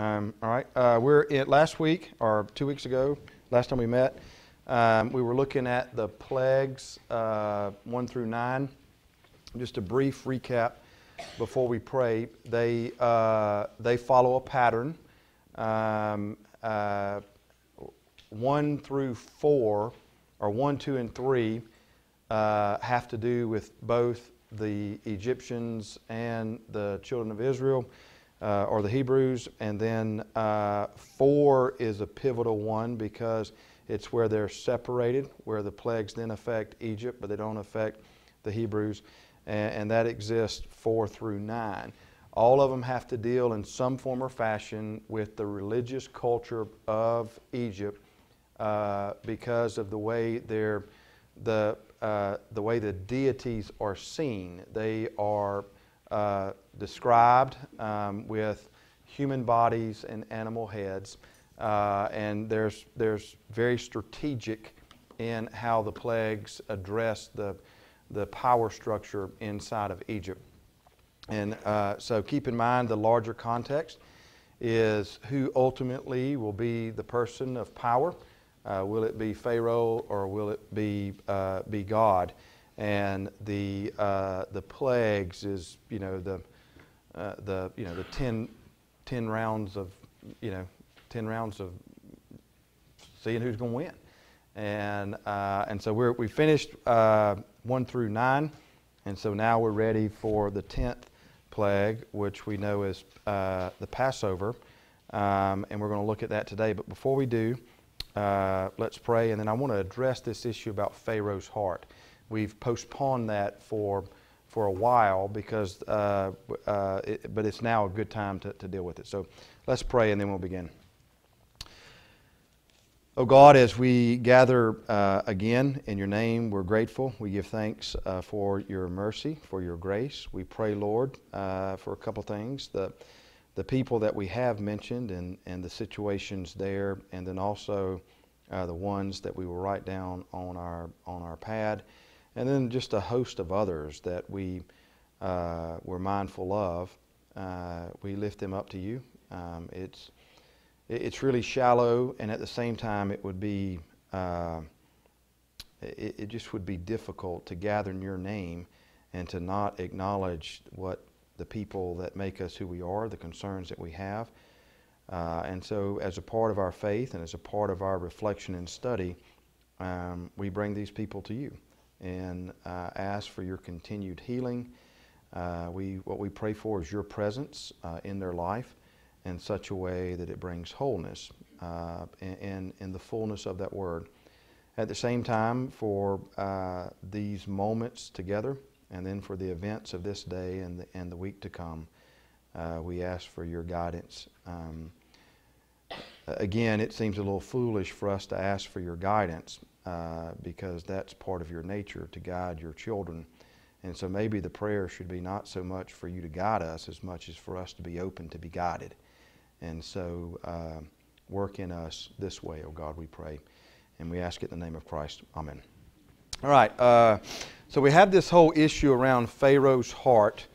Um, all right. Uh, we're in, last week or two weeks ago, last time we met, um, we were looking at the plagues uh, one through nine. Just a brief recap before we pray. They uh, they follow a pattern. Um, uh, one through four, or one, two, and three, uh, have to do with both the Egyptians and the children of Israel, uh, or the Hebrews. And then uh, four is a pivotal one because it's where they're separated, where the plagues then affect Egypt, but they don't affect the Hebrews. And, and that exists four through nine. All of them have to deal in some form or fashion with the religious culture of Egypt uh, because of the way they're the uh, the way the deities are seen. They are uh, described um, with human bodies and animal heads, uh, and there's, there's very strategic in how the plagues address the, the power structure inside of Egypt. And uh, so keep in mind the larger context is who ultimately will be the person of power. Uh, will it be Pharaoh or will it be, uh, be God? And the, uh, the plagues is, you know, the, uh, the, you know, the 10, 10 rounds of, you know, 10 rounds of seeing who's going to win. And, uh, and so we're, we finished uh, 1 through 9. And so now we're ready for the 10th plague, which we know is the Passover. Um, and we're going to look at that today. But before we do, uh, let's pray, and then I want to address this issue about Pharaoh's heart. We've postponed that for for a while because, uh, uh, it, but it's now a good time to, to deal with it. So let's pray, and then we'll begin. Oh God, as we gather uh, again in your name, we're grateful. We give thanks uh, for your mercy, for your grace. We pray, Lord, uh, for a couple things. The the people that we have mentioned and, and the situations there, and then also uh, the ones that we will write down on our on our pad, and then just a host of others that we uh, we're mindful of. Uh, we lift them up to you. Um, it's it's really shallow, and at the same time, it would be uh, it, it just would be difficult to gather in your name and to not acknowledge what the people that make us who we are, the concerns that we have. Uh, and so, as a part of our faith and as a part of our reflection and study, um, we bring these people to you and uh, ask for your continued healing. Uh, we, what we pray for is your presence uh, in their life in such a way that it brings wholeness uh, in, in the fullness of that word. At the same time, for uh, these moments together, and then for the events of this day and the, and the week to come, uh, we ask for your guidance. Um, again, it seems a little foolish for us to ask for your guidance uh, because that's part of your nature to guide your children. And so maybe the prayer should be not so much for you to guide us as much as for us to be open to be guided. And so uh, work in us this way, oh God, we pray. And we ask it in the name of Christ. Amen. All right. Uh, so we have this whole issue around Pharaoh's heart,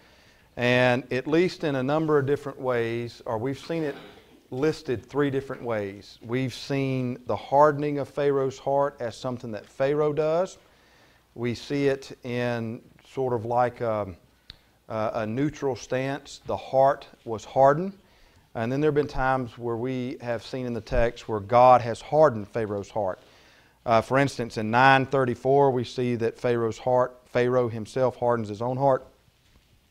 and at least in a number of different ways, or we've seen it listed three different ways. We've seen the hardening of Pharaoh's heart as something that Pharaoh does. We see it in sort of like a, a neutral stance. The heart was hardened. And then there have been times where we have seen in the text where God has hardened Pharaoh's heart. Uh, for instance, in 934, we see that Pharaoh's heart, Pharaoh himself hardens his own heart.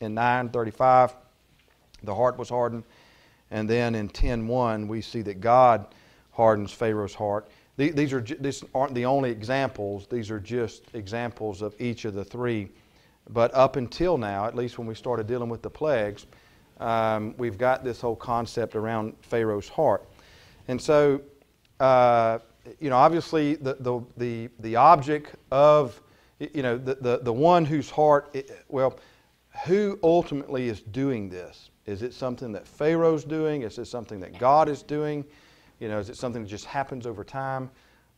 In 935, the heart was hardened. And then in 10.1, we see that God hardens Pharaoh's heart. These, are, these aren't the only examples. These are just examples of each of the three. But up until now, at least when we started dealing with the plagues, um, we've got this whole concept around Pharaoh's heart. And so uh, you know, obviously the, the, the, the object of, you know, the, the, the one whose heart, well, who ultimately is doing this? Is it something that Pharaoh's doing? Is it something that God is doing? You know, is it something that just happens over time?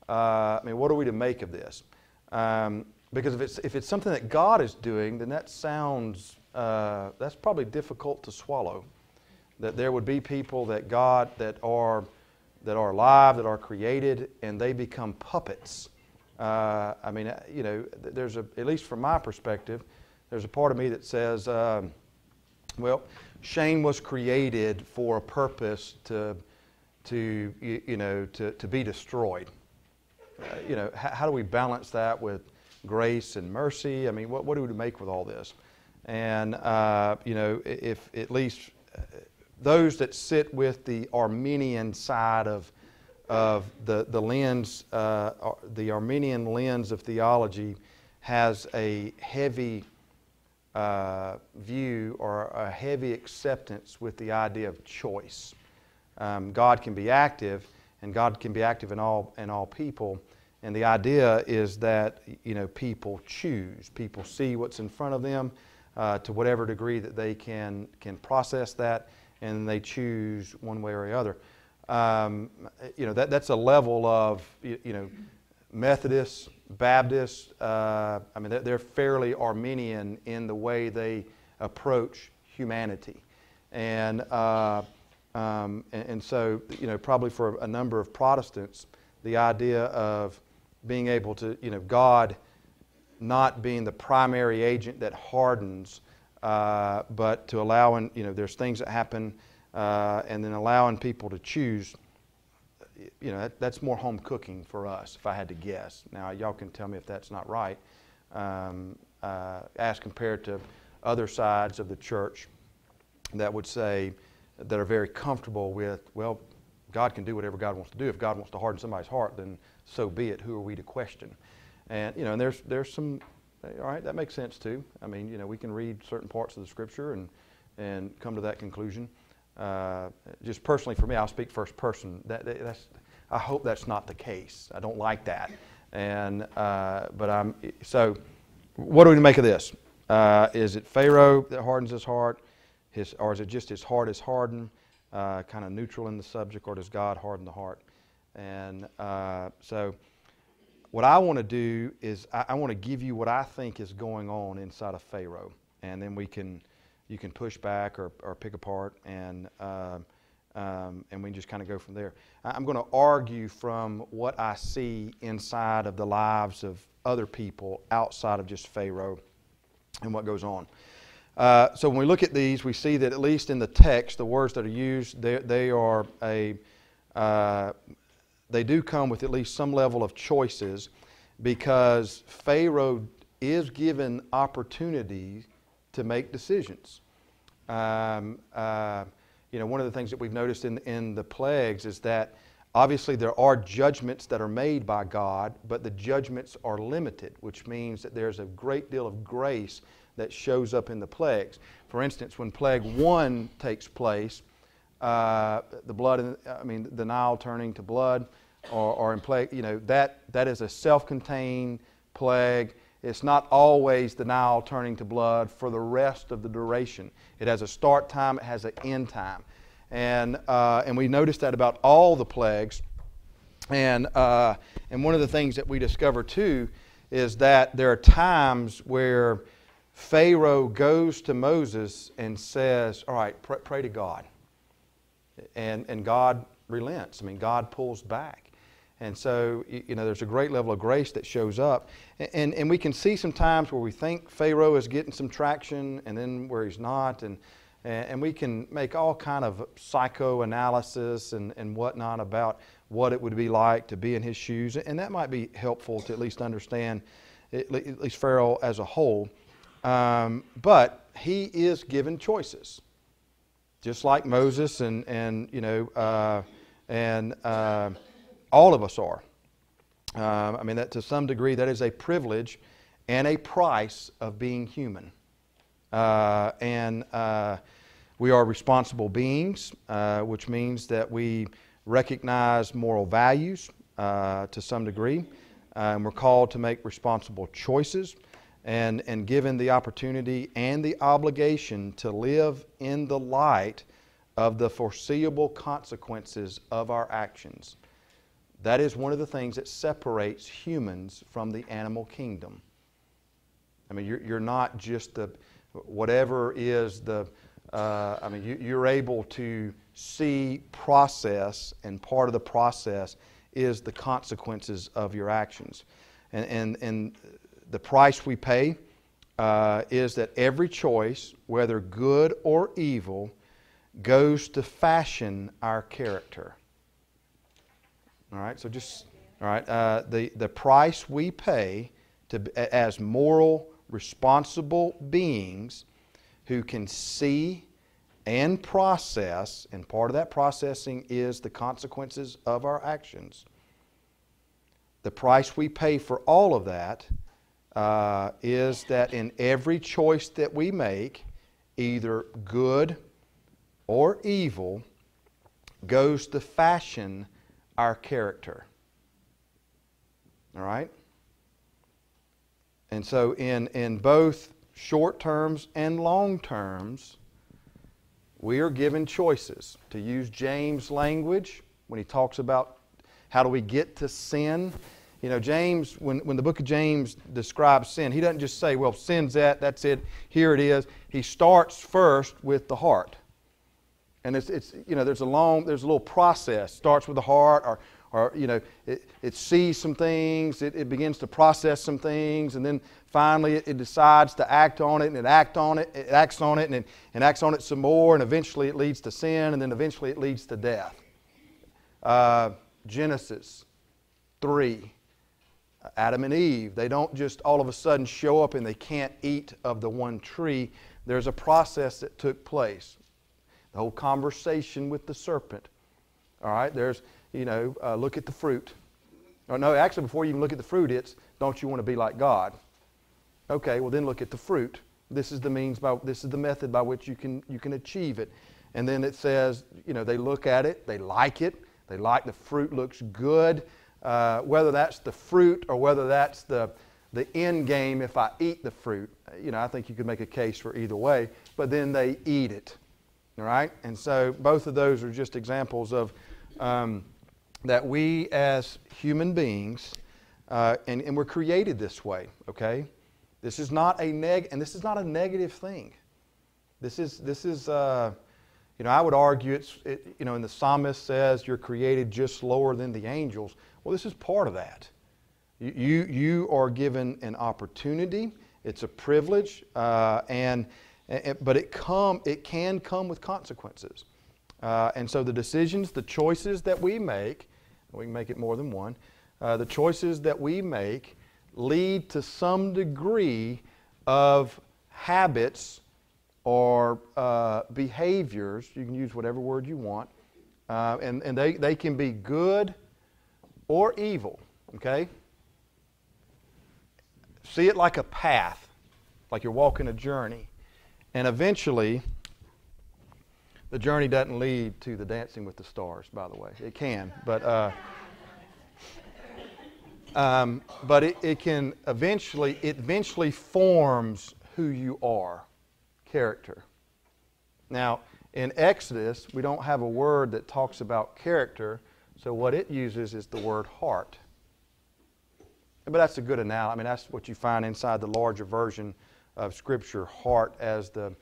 Uh, I mean, what are we to make of this? Um, because if it's, if it's something that God is doing, then that sounds, uh, that's probably difficult to swallow. that there would be people that God that are that are alive, that are created, and they become puppets. Uh, I mean, uh, you know, there's a at least from my perspective, there's a part of me that says, um, well, Shane was created for a purpose to to you, you know to, to be destroyed. Uh, you know, how, how do we balance that with grace and mercy? I mean, what, what do we make with all this? And, uh, you know, if at least uh, those that sit with the Arminian side of, of the, the lens, uh, the Arminian lens of theology has a heavy uh, view or a heavy acceptance with the idea of choice. Um, God can be active, and God can be active in all, in all people. And the idea is that you know people choose. People see what's in front of them uh, to whatever degree that they can can process that, and they choose one way or the other. Um, you know that that's a level of you, you know Methodists, Baptists. Uh, I mean they're, fairly Arminian in the way they approach humanity, and, uh, um, and and so you know probably for a number of Protestants the idea of being able to, you know, God not being the primary agent that hardens, uh, but to allowing, you know, there's things that happen uh, and then allowing people to choose. You know, that, that's more home cooking for us, if I had to guess. Now, y'all can tell me if that's not right, um, uh, as compared to other sides of the church that would say, that are very comfortable with, well, God can do whatever God wants to do. If God wants to harden somebody's heart, then so be it. Who are we to question? And you know, and there's there's some. All right, that makes sense too. I mean, you know, we can read certain parts of the Scripture and and come to that conclusion. Uh, just personally, for me, I'll speak first person. That, that's I hope that's not the case. I don't like that. And uh, but I'm so. What do we make of this? Uh, is it Pharaoh that hardens his heart, his, or is it just his heart is hardened? uh, kind of neutral in the subject, or does God harden the heart? And uh, so, what I want to do is I, I want to give you what I think is going on inside of Pharaoh, and then we can you can push back or, or pick apart, and uh, um, and we just kind of go from there. I'm going to argue from what I see inside of the lives of other people outside of just Pharaoh and what goes on. Uh, so when we look at these, we see that at least in the text, the words that are used, they, they are a, uh, they do come with at least some level of choices because Pharaoh is given opportunities to make decisions. Um, uh, you know, one of the things that we've noticed in, in the plagues is that obviously there are judgments that are made by God, but the judgments are limited, which means that there's a great deal of grace that shows up in the plagues. For instance, when plague one takes place, uh, the blood, in, I mean, the Nile turning to blood, or, or in plague, you know, that, that is a self contained plague. It's not always the Nile turning to blood for the rest of the duration. It has a start time, it has an end time. And, uh, and we noticed that about all the plagues. And, uh, and one of the things that we discover too is that there are times where Pharaoh goes to Moses and says, All right, pray, pray to God. And, and God relents. I mean, God pulls back. And so, you know, there's a great level of grace that shows up. And, and we can see some times where we think Pharaoh is getting some traction and then where he's not. And, and we can make all kind of psychoanalysis and, and whatnot about what it would be like to be in his shoes. And that might be helpful to at least understand at least Pharaoh as a whole. Um, but he is given choices, just like Moses and, and you know, uh, and uh, all of us are. Uh, I mean, that to some degree, that is a privilege and a price of being human. Uh, and uh, we are responsible beings, uh, which means that we recognize moral values to some degree. and we're called to make responsible choices and, and given the opportunity and the obligation to live in the light of the foreseeable consequences of our actions. That is one of the things that separates humans from the animal kingdom. I mean, you're, you're not just the, whatever is the, uh, I mean, you, you're able to see process, and part of the process is the consequences of your actions. And, and, and the price we pay uh, is that every choice, whether good or evil, goes to fashion our character. All right, so just, all right, uh, the, the price we pay to, as moral, responsible beings who can see and process, and part of that processing is the consequences of our actions. The price we pay for all of that uh, is that in every choice that we make, either good or evil, goes to fashion our character. All right? And so, in, in both short terms and long terms, we are given choices. To use James' language, when he talks about how do we get to sin, you know, James, when, when the book of James describes sin, he doesn't just say, well, sin's that, that's it, here it is. He starts first with the heart. And it's, it's you know, there's a long, there's a little process. Starts with the heart, or, or you know, it, it sees some things, it, it begins to process some things, and then finally it, it, decides to act on it, and it act on it, it acts on it, and it and acts on it some more, and eventually it leads to sin, and then eventually it leads to death. Uh, Genesis 3. Adam and Eve, they don't just all of a sudden show up and they can't eat of the one tree. There's a process that took place. The whole conversation with the serpent. All right, there's, you know, uh, look at the fruit. Or oh, no, actually, before you even look at the fruit, it's don't you want to be like God? Okay, well then look at the fruit. This is the means by this is the method by which you can you can achieve it. And then it says, you know, they look at it, they like it, they like the fruit looks good. Uh, whether that's the fruit or whether that's the the end game if I eat the fruit. You know, I think you could make a case for either way. But then they eat it, all right. And so both of those are just examples of um, that we as human beings, uh, and, and we're created this way. Okay, this is not a neg, and this is not a negative thing. This is this is. Uh, you know, I would argue it's, it, you know, and the psalmist says you're created just lower than the angels. Well, this is part of that. You, you, you are given an opportunity, it's a privilege, uh, and, and, but it, come, it can come with consequences. Uh, and so the decisions, the choices that we make, we can make it more than one, uh, the choices that we make lead to some degree of habits or uh, behaviors, you can use whatever word you want, uh, and, and they, they can be good or evil, okay? See it like a path, like you're walking a journey. And eventually, the journey doesn't lead to the dancing with the stars, by the way. It can, but, uh, um, but it, it can eventually, it eventually forms who you are character. Now, in Exodus, we don't have a word that talks about character, so what it uses is the word heart. But that's a good analogy. I mean, that's what you find inside the larger version of Scripture, heart as the,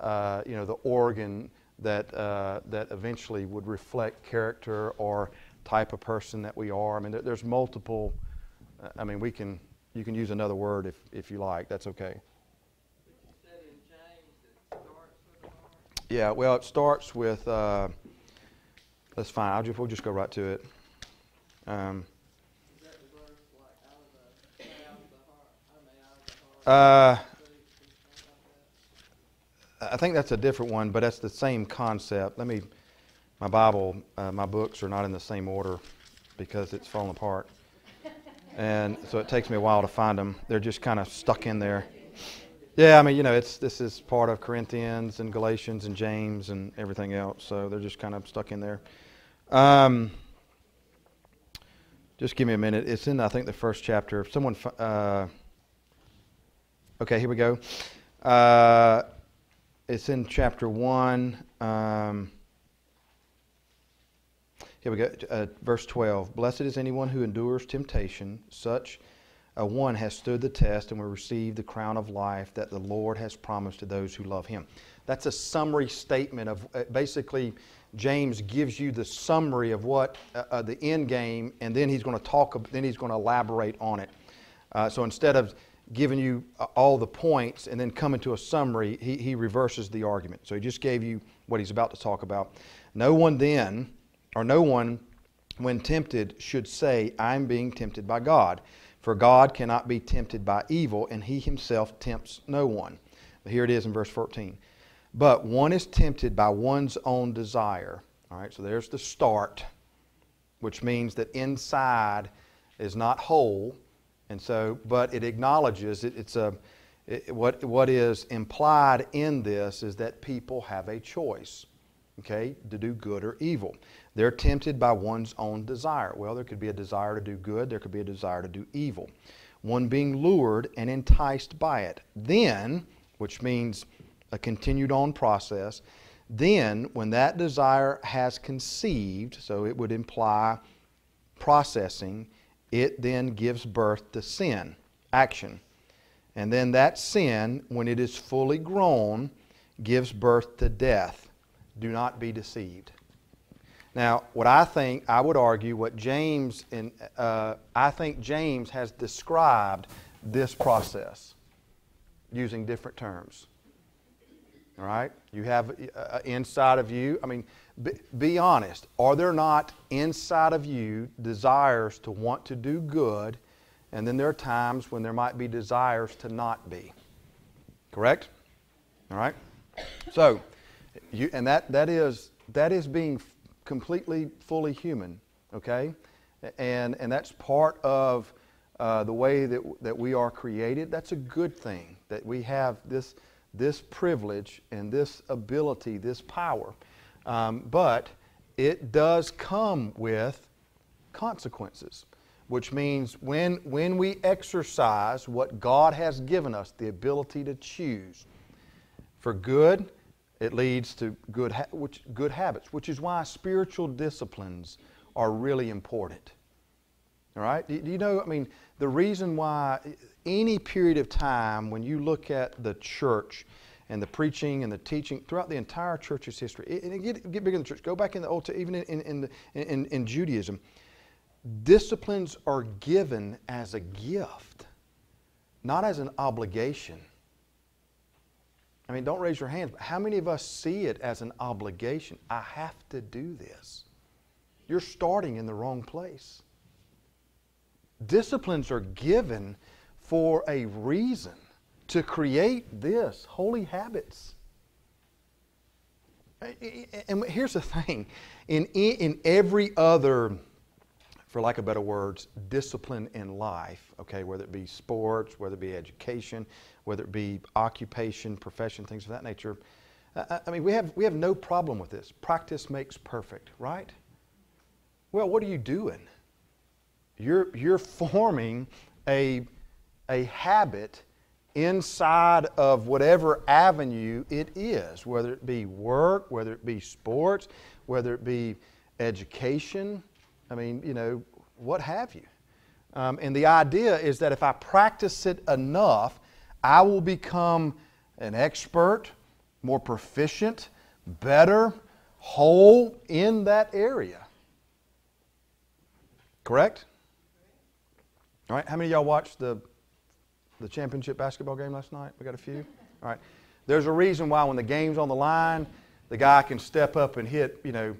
uh, you know, the organ that, uh, that eventually would reflect character or type of person that we are. I mean, there's multiple, I mean, we can, you can use another word if, if you like. That's okay. Yeah, well, it starts with, uh, that's fine. I'll just, we'll just go right to it. Um, uh, I think that's a different one, but that's the same concept. Let me, my Bible, uh, my books are not in the same order because it's fallen apart. And so it takes me a while to find them. They're just kind of stuck in there. Yeah, I mean, you know, it's this is part of Corinthians and Galatians and James and everything else, so they're just kind of stuck in there. Um, just give me a minute. It's in, I think, the first chapter. If someone, uh, okay, here we go. Uh, it's in chapter one. Um, here we go. Uh, verse twelve. Blessed is anyone who endures temptation, such a one has stood the test and will receive the crown of life that the Lord has promised to those who love him. That's a summary statement of uh, basically James gives you the summary of what uh, uh the end game, and then he's going to talk. Then he's going to elaborate on it. Uh, so instead of giving you uh, all the points and then coming to a summary, he, he reverses the argument. So he just gave you what he's about to talk about. No one then, or no one, when tempted, should say, I'm being tempted by God. For God cannot be tempted by evil, and he himself tempts no one. Here it is in verse 14. But one is tempted by one's own desire. All right, so there's the start, which means that inside is not whole. And so, but it acknowledges it, it's a, it, what, what is implied in this is that people have a choice, okay, to do good or evil. They're tempted by one's own desire. Well, there could be a desire to do good, there could be a desire to do evil. One being lured and enticed by it. Then, which means a continued on process. Then, when that desire has conceived, so it would imply processing, it then gives birth to sin, action. And then that sin, when it is fully grown, gives birth to death. Do not be deceived. Now, what I think, I would argue, what James, in, uh, I think James has described this process using different terms. All right? You have uh, inside of you, I mean, be, be honest. Are there not inside of you desires to want to do good, and then there are times when there might be desires to not be? Correct? All right? So, you, and that, that, is, that is being completely, fully human, okay? And, and that's part of uh, the way that, that we are created. That's a good thing that we have this this privilege and this ability, this power. Um, but it does come with consequences, which means when, when we exercise what God has given us, the ability to choose for good, it leads to good, ha- which, good habits, which is why spiritual disciplines are really important. All right? Do, do you know, I mean, the reason why any period of time when you look at the church and the preaching and the teaching throughout the entire church's history, and get, get bigger than the church, go back in the Old, even in, in, in, in, in Judaism, disciplines are given as a gift, not as an obligation. I mean, don't raise your hands, but how many of us see it as an obligation? I have to do this. You're starting in the wrong place. Disciplines are given for a reason to create this holy habits. And here's the thing in, in every other, for lack of better words, discipline in life, okay, whether it be sports, whether it be education, whether it be occupation, profession, things of that nature, I mean, we have, we have no problem with this. Practice makes perfect, right? Well, what are you doing? You're, you're forming a a habit inside of whatever avenue it is, whether it be work, whether it be sports, whether it be education. I mean, you know, what have you. Um, and the idea is that if I practice it enough, I will become an expert, more proficient, better, whole in that area. Correct? All right, how many y'all watched the the championship basketball game last night? We got a few? All right. There's a reason why when the game's on the line, the guy can step up and hit, you know,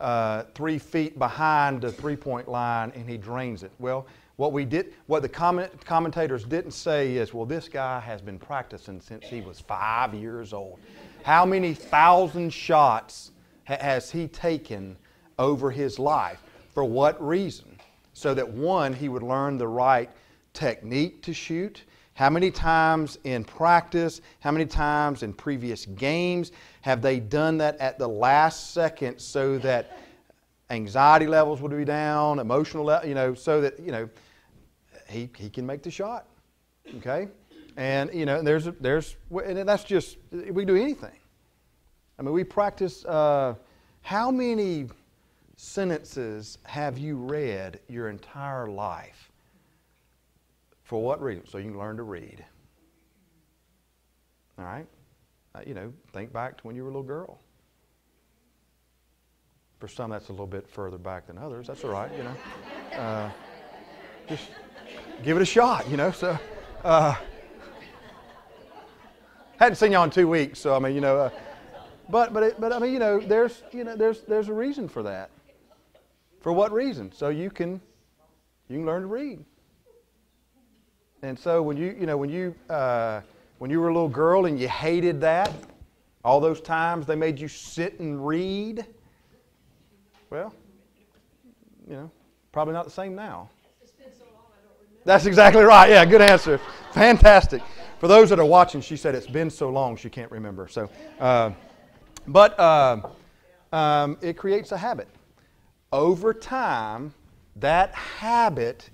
uh, three feet behind the three-point line and he drains it. Well, what we did, what the comment, commentators didn't say is, well, this guy has been practicing since he was five years old. How many thousand shots ha- has he taken over his life? For what reason? So that one, he would learn the right technique to shoot. How many times in practice, how many times in previous games have they done that at the last second so that anxiety levels would be down, emotional, level, you know, so that, you know, he, he can make the shot. Okay? And, you know, there's, there's, and that's just, we do anything. I mean, we practice, uh, how many sentences have you read your entire life? For what reason? So you can learn to read. All right? Uh, you know, think back to when you were a little girl. For some, that's a little bit further back than others. That's all right, you know. Uh, just give it a shot, you know. So, uh, hadn't seen you in two weeks, so I mean, you know. Uh, but but it, but I mean, you know, there's you know there's there's a reason for that. For what reason? So you can you can learn to read. And so when you you know when you uh, when you were a little girl and you hated that, all those times they made you sit and read. Well, you know, probably not the same now. That's exactly right. Yeah, good answer. Fantastic. For those that are watching, she said it's been so long she can't remember. So, uh, but uh, um, it creates a habit. Over time, that habit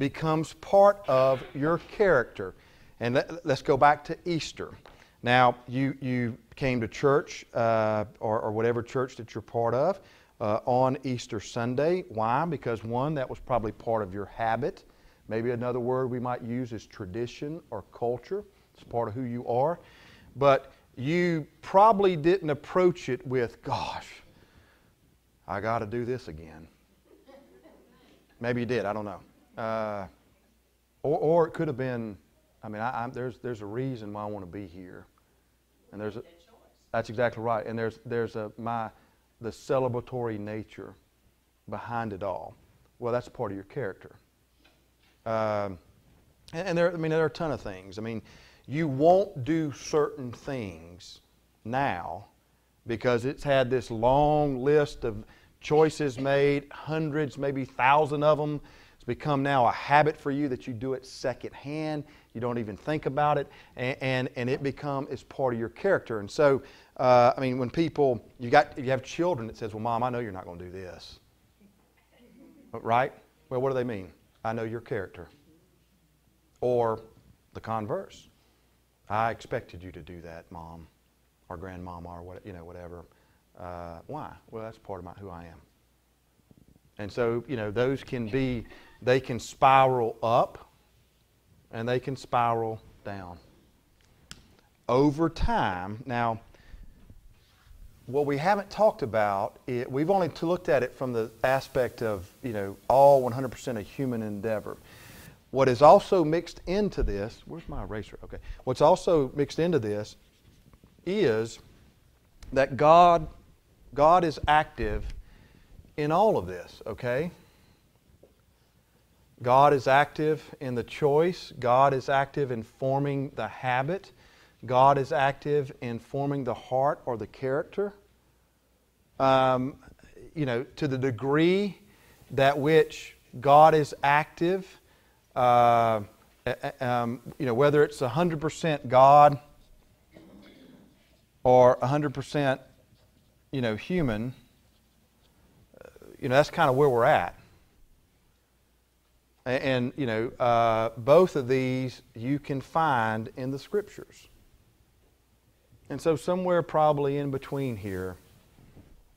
becomes part of your character. And let, us go back to Easter. Now, you, you came to church uh, or, or whatever church that you're part of uh, on Easter Sunday. Why? Because one, that was probably part of your habit. Maybe another word we might use is tradition or culture. It's part of who you are. But you probably didn't approach it with, gosh, I got to do this again. Maybe you did, I don't know. Uh, or, or it could have been, I mean, I, there's, there's a reason why I want to be here. And there's a, that's exactly right. And there's, there's a, my, the celebratory nature behind it all. Well, that's part of your character. Um, and, and there, I mean, there are a ton of things. I mean, you won't do certain things now because it's had this long list of choices made, hundreds, maybe thousand of them. It's become now a habit for you that you do it secondhand. You don't even think about it, and, and, and it become is part of your character. And so uh, I mean, when people, you, got, you have children that says, well, Mom, I know you're not going to do this. Right? Well, what do they mean? I know your character. Or the converse. I expected you to do that, Mom, or Grandmama, or what, you know, whatever. Uh, why? Well, that's part of my, who I am. And so, you know, those can be, they can spiral up and they can spiral down. Over time, now, what we haven't talked about, it, we've only looked at it from the aspect of, you know, all 100% a human endeavor. What is also mixed into this, where's my eraser? Okay. What's also mixed into this is that God, God is active in all of this, okay? God is active in the choice. God is active in forming the habit. God is active in forming the heart or the character um, you know, to the degree that which God is active, uh, um, you know, whether it's 100% God or 100%, you know, human, uh, you know, that's kind of where we're at. And, you know, uh, both of these you can find in the Scriptures. And so, somewhere probably in between here,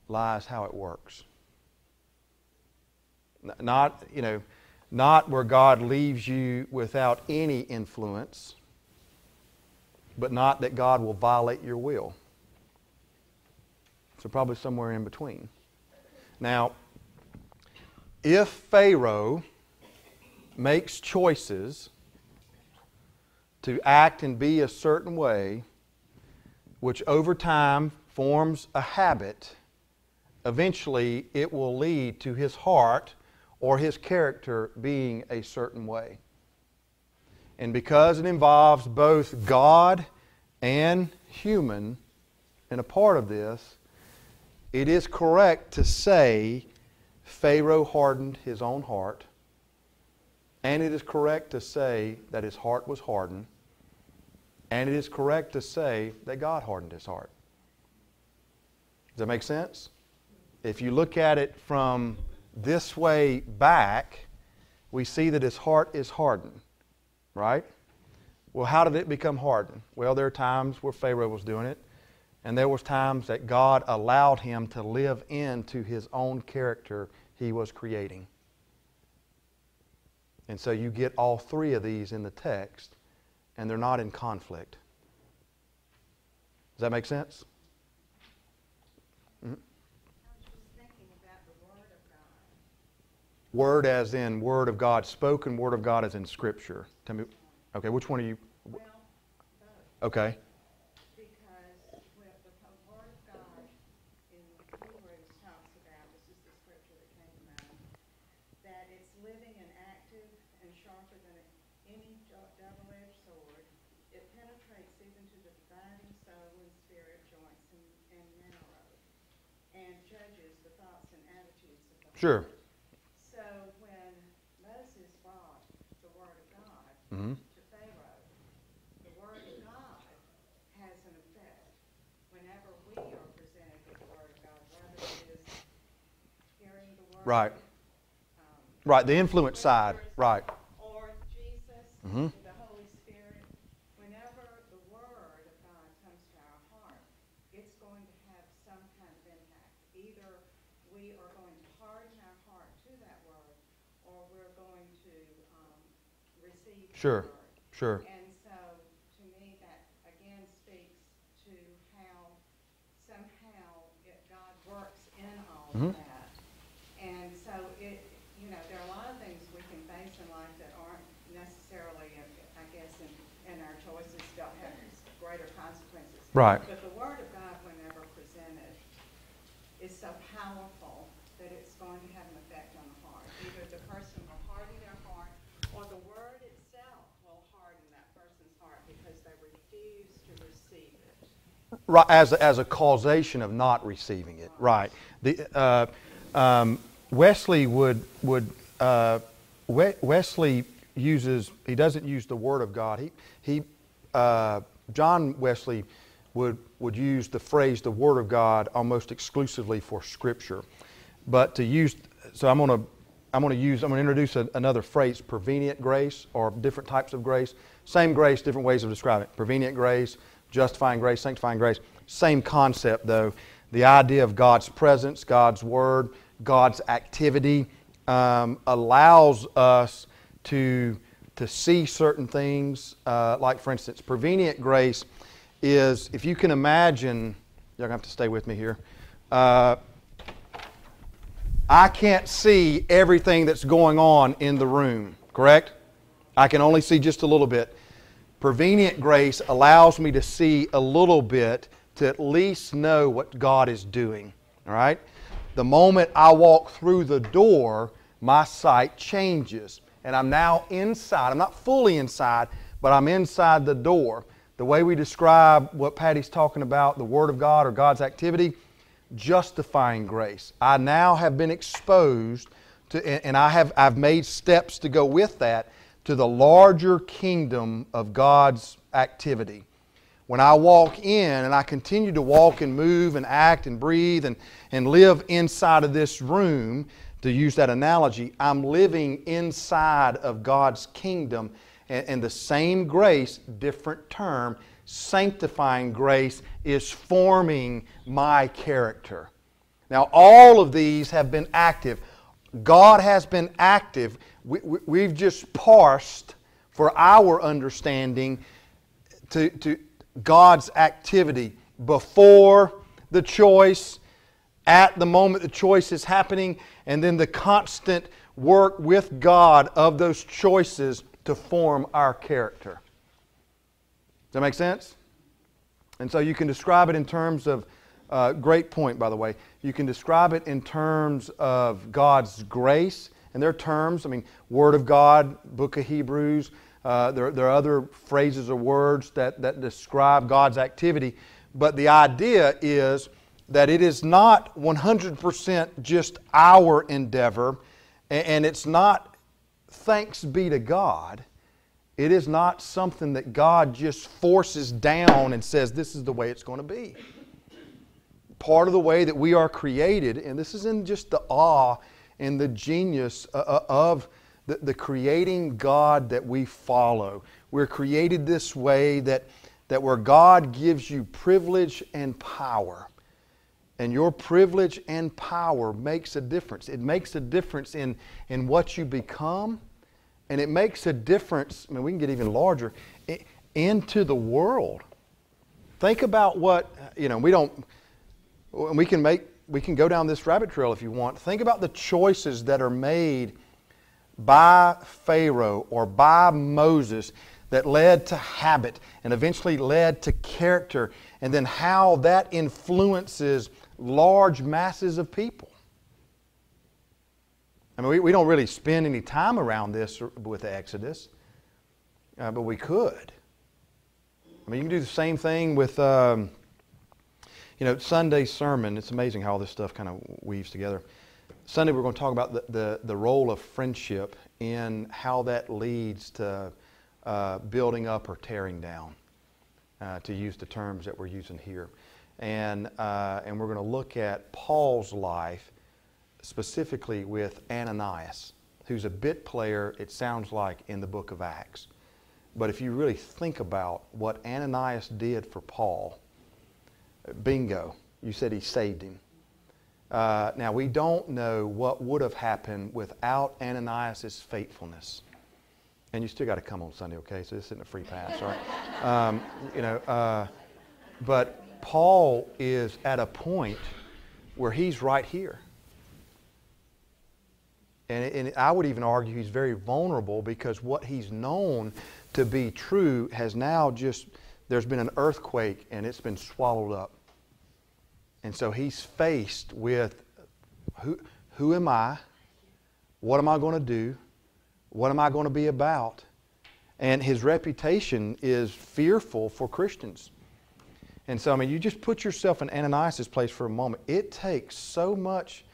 lies how it works. Not, you know, not where God leaves you without any influence, but not that God will violate your will. So, probably somewhere in between. Now, if Pharaoh makes choices to act and be a certain way, which over time forms a habit, eventually it will lead to his heart or his character being a certain way. And because it involves both God and human in a part of this, it is correct to say Pharaoh hardened his own heart. And it is correct to say that his heart was hardened. And it is correct to say that God hardened his heart. Does that make sense? if you look at it from this way back, we see that his heart is hardened, right? Well, how did it become hardened? Well, there are times where Pharaoh was doing it, and there was times that God allowed him to live into his own character he was creating. And so you get all three of these in the text, and they're not in conflict. Does that make sense? Mm-hmm. Word as in Word of God, spoken Word of God as in Scripture. Tell me, okay, which one are you? Well, Okay. Sure. So when Moses brought the Word of God Mhm. to Pharaoh, the Word of God has an effect. Whenever we are presented with the Word of God, whether it is hearing the Word. Right. um, Right, the influence side. Right. Or Jesus, Mhm. the Holy Spirit. Whenever the Word of God comes to our heart, it's going to have some kind of impact. Either we are going to harden our heart to that Word, or we're going to um, receive the Sure. Sure. And so, to me, that again speaks to how somehow it, God works in all Mhm. of that. And so it, you know, there are a lot of things we can face in life that aren't necessarily, I guess, in, in our choices, don't have greater consequences. Right. But the Word of God, whenever presented, is so powerful that it's going to have an effect on the heart. Either the person will harden their heart, or the Word itself will harden that person's heart because they refuse to receive it. Right, as a, as a causation of not receiving it. Right. The, uh, um, Wesley would would uh, We- Wesley uses he doesn't use the word of God. He he uh, John Wesley would would use the phrase the word of God almost exclusively for Scripture, but to use so I'm going to I'm going to use I'm going to introduce a, another phrase prevenient grace or different types of grace. Same grace, different ways of describing it. Prevenient grace, justifying grace, sanctifying grace. Same concept though. The idea of God's presence, God's word, God's activity um, allows us to to see certain things. Uh, like for instance, prevenient grace is if you can imagine. You're gonna have to stay with me here. Uh, I can't see everything that's going on in the room, correct? I can only see just a little bit. Prevenient grace allows me to see a little bit to at least know what God is doing, all right? The moment I walk through the door, my sight changes, and I'm now inside. I'm not fully inside, but I'm inside the door. The way we describe what Patty's talking about, the Word of God or God's activity, justifying grace. I now have been exposed to, and I have I've made steps to go with that to the larger kingdom of God's activity. When I walk in and I continue to walk and move and act and breathe and, and live inside of this room, to use that analogy, I'm living inside of God's kingdom. And, and the same grace, different term, sanctifying grace is forming my character. Now, all of these have been active. God has been active. We, we, we've just parsed for our understanding to, to God's activity before the choice, at the moment the choice is happening, and then the constant work with God of those choices to form our character. Does that make sense? And so you can describe it in terms of, uh, great point, by the way. You can describe it in terms of God's grace, and there are terms, I mean, Word of God, Book of Hebrews, uh, there, there are other phrases or words that, that describe God's activity. But the idea is that it is not 100% just our endeavor, and, and it's not thanks be to God. It is not something that God just forces down and says, this is the way it's going to be. Part of the way that we are created, and this is in just the awe and the genius uh, uh, of the, the creating God that we follow. We're created this way that, that where God gives you privilege and power. And your privilege and power makes a difference. It makes a difference in, in what you become And it makes a difference. I mean, we can get even larger into the world. Think about what, you know, we don't, we can make, we can go down this rabbit trail if you want. Think about the choices that are made by Pharaoh or by Moses that led to habit and eventually led to character, and then how that influences large masses of people. I mean, we, we don't really spend any time around this with Exodus, uh, but we could. I mean, you can do the same thing with, um, you know, Sunday's sermon. It's amazing how all this stuff kind of weaves together. Sunday, we're going to talk about the, the, the role of friendship in how that leads to uh, building up or tearing down, uh, to use the terms that we're using here. And, uh, and we're going to look at Paul's life specifically with Ananias, who's a bit player, it sounds like, in the book of Acts. But if you really think about what Ananias did for Paul, bingo, you said he saved him. Uh, now, we don't know what would have happened without Ananias' faithfulness. And you still got to come on Sunday, okay? So this isn't a free pass, all right? Um, you know, uh, but Paul is at a point where he's right here. And, and I would even argue he's very vulnerable because what he's known to be true has now just, there's been an earthquake and it's been swallowed up. And so he's faced with who, who am I? What am I going to do? What am I going to be about? And his reputation is fearful for Christians. And so, I mean, you just put yourself in Ananias' place for a moment. It takes so much,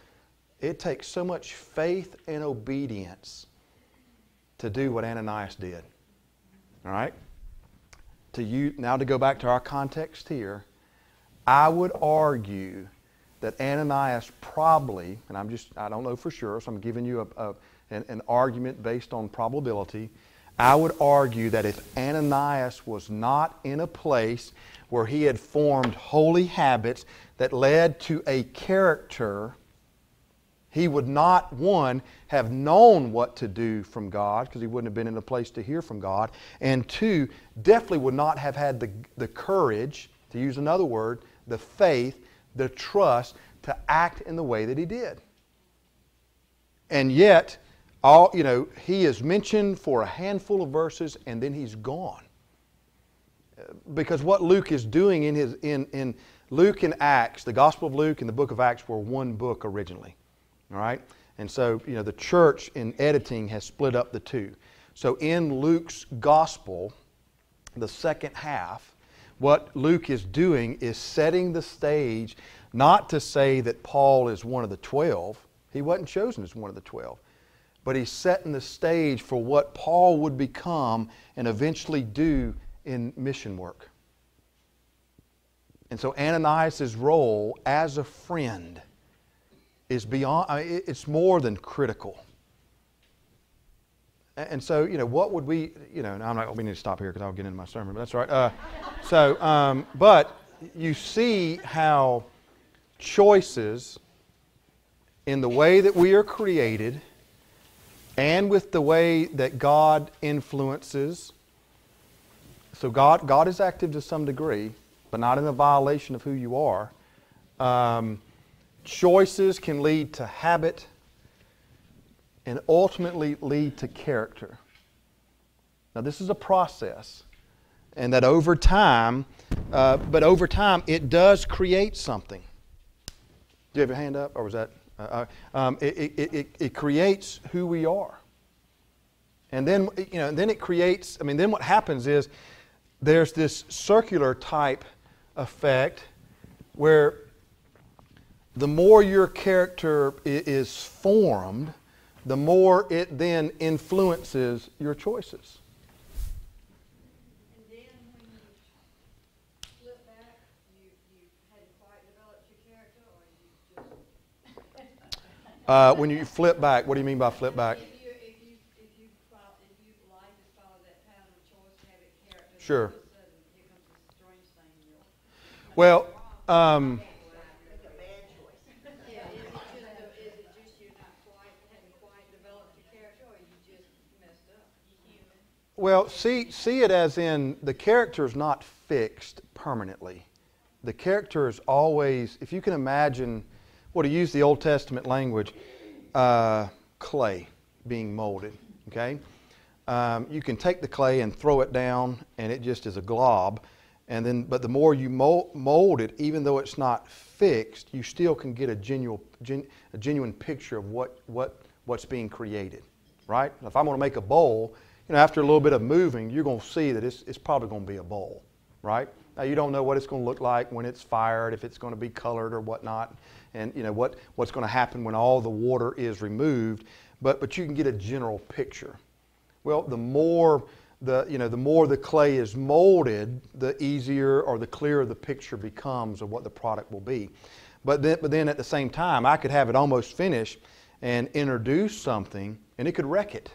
it takes so much faith and obedience to do what Ananias did. All right? To you, now to go back to our context here, I would argue that Ananias probably, and I'm just, I don't know for sure, so I'm giving you a, a an, an argument based on probability. I would argue that if Ananias was not in a place where he had formed holy habits that led to a character he would not, one, have known what to do from God because he wouldn't have been in a place to hear from God. And two, definitely would not have had the, the courage, to use another word, the faith, the trust to act in the way that he did. And yet, all, you know, he is mentioned for a handful of verses and then he's gone. Because what Luke is doing in his in, in Luke and Acts, the Gospel of Luke and the book of Acts were one book originally. All right? And so, you know, the church in editing has split up the two. So in Luke's gospel, the second half, what Luke is doing is setting the stage not to say that Paul is one of the 12. He wasn't chosen as one of the 12. But he's setting the stage for what Paul would become and eventually do in mission work. And so Ananias' role as a friend is beyond, I mean, it's more than critical. And so, you know, what would we, you know, I'm not, we need to stop here because I'll get into my sermon, but that's right. Uh, so, um, but you see how choices in the way that we are created and with the way that God influences. So, God, God is active to some degree, but not in the violation of who you are. Um, Choices can lead to habit and ultimately lead to character. Now, this is a process, and that over time, uh, but over time, it does create something. Do you have your hand up, or was that? Uh, uh um, it, it, it, it creates who we are. And then, you know, and then it creates, I mean, then what happens is there's this circular type effect where the more your character is formed, the more it then influences your choices. When you flip back, you, you hadn't quite developed your character, or you just. uh, when you flip back, what do you mean by flip back? Sure. Well, if you, if you, follow, if you life has followed that pattern of choice, habit, character, Sure. all of a sudden, here comes this strange thing. you'll- Well, um, Yeah, is it just, is it just you not quite, hadn't quite developed your character, or you just messed up? Well, see, see it as in the character is not fixed permanently. The character is always, if you can imagine, well, to use the Old Testament language, uh, clay being molded. Okay, um, you can take the clay and throw it down, and it just is a glob. And then, but the more you mold, it, even though it's not fixed, you still can get a genuine, gen, a genuine picture of what, what, what's being created, right? If I'm going to make a bowl, you know, after a little bit of moving, you're going to see that it's, it's probably going to be a bowl, right? Now you don't know what it's going to look like when it's fired, if it's going to be colored or whatnot, and you know what, what's going to happen when all the water is removed, but, but you can get a general picture. Well, the more the, you know, the more the clay is molded, the easier or the clearer the picture becomes of what the product will be. But then, but then at the same time, I could have it almost finished and introduce something and it could wreck it.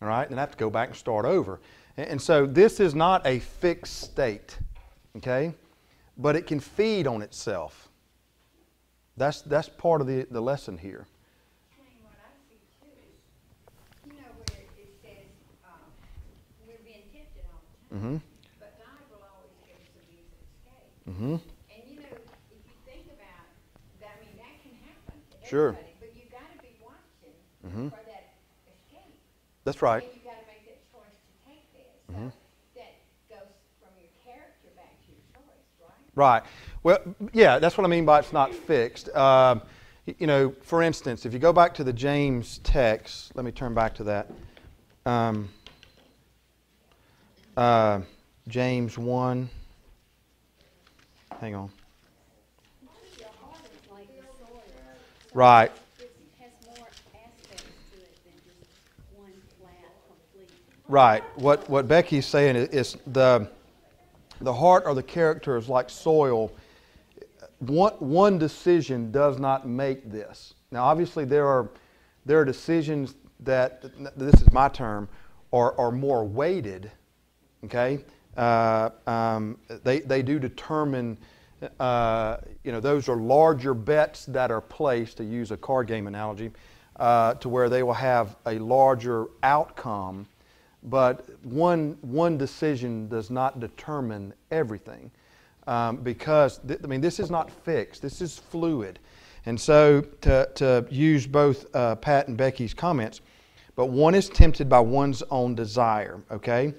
All right? And I have to go back and start over. And, so this is not a fixed state, okay? But it can feed on itself. That's, that's part of the, the lesson here. Mm-hmm. But God will always give us a escape. Mm-hmm. And you know, if you think about that, I mean, that can happen to sure. everybody. But you got to be watching mm-hmm. for that escape. That's right. And you got to make that choice to take this. So mm-hmm. that goes from your character back to your choice, right? Right. Well, yeah, that's what I mean by it's not fixed. Um, you know, for instance, if you go back to the James text, let me turn back to that. Um, uh, James 1. Hang on. Right. Right. What what Becky's saying is, is the the heart or the character is like soil. One one decision does not make this. Now, obviously, there are there are decisions that this is my term are are more weighted Okay? Uh, um, they, they do determine, uh, you know, those are larger bets that are placed, to use a card game analogy, uh, to where they will have a larger outcome. But one, one decision does not determine everything. Um, because, I mean, this is not fixed, this is fluid. And so, to, to use both uh, Pat and Becky's comments, but one is tempted by one's own desire, okay?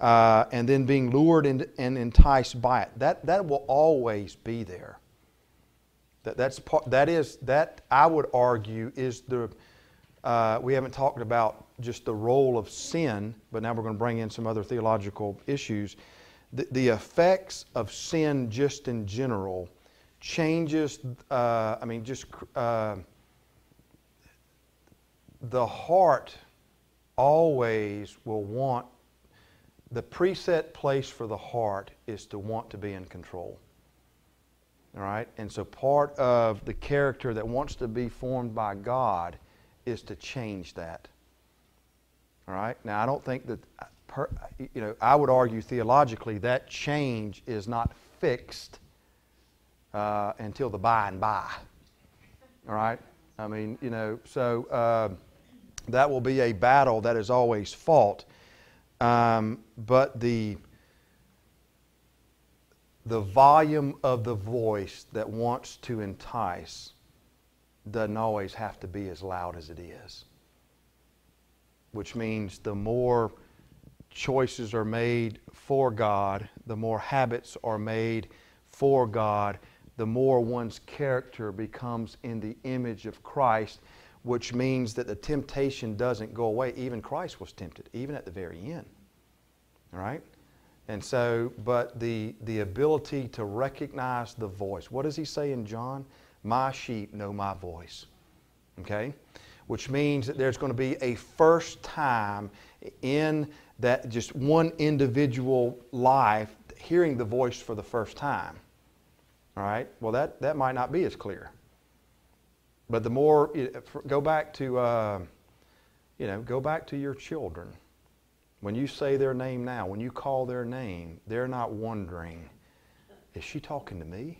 uh, and then being lured and, and enticed by it. That, that will always be there. That, that's part, that is, that I would argue is the, uh, we haven't talked about just the role of sin, but now we're going to bring in some other theological issues. The, the effects of sin just in general changes, uh, I mean, just uh, the heart always will want the preset place for the heart is to want to be in control. All right? And so part of the character that wants to be formed by God is to change that. All right? Now, I don't think that, per, you know, I would argue theologically that change is not fixed uh, until the by and by. All right? I mean, you know, so uh, that will be a battle that is always fought. Um, but the, the volume of the voice that wants to entice doesn't always have to be as loud as it is. Which means the more choices are made for God, the more habits are made for God, the more one's character becomes in the image of Christ which means that the temptation doesn't go away. Even Christ was tempted, even at the very end. All right? And so, but the, the ability to recognize the voice. What does he say in John? My sheep know my voice. Okay? Which means that there's going to be a first time in that just one individual life hearing the voice for the first time. All right? Well, that, that might not be as clear. But the more, go back to, uh, you know, go back to your children. When you say their name now, when you call their name, they're not wondering, is she talking to me?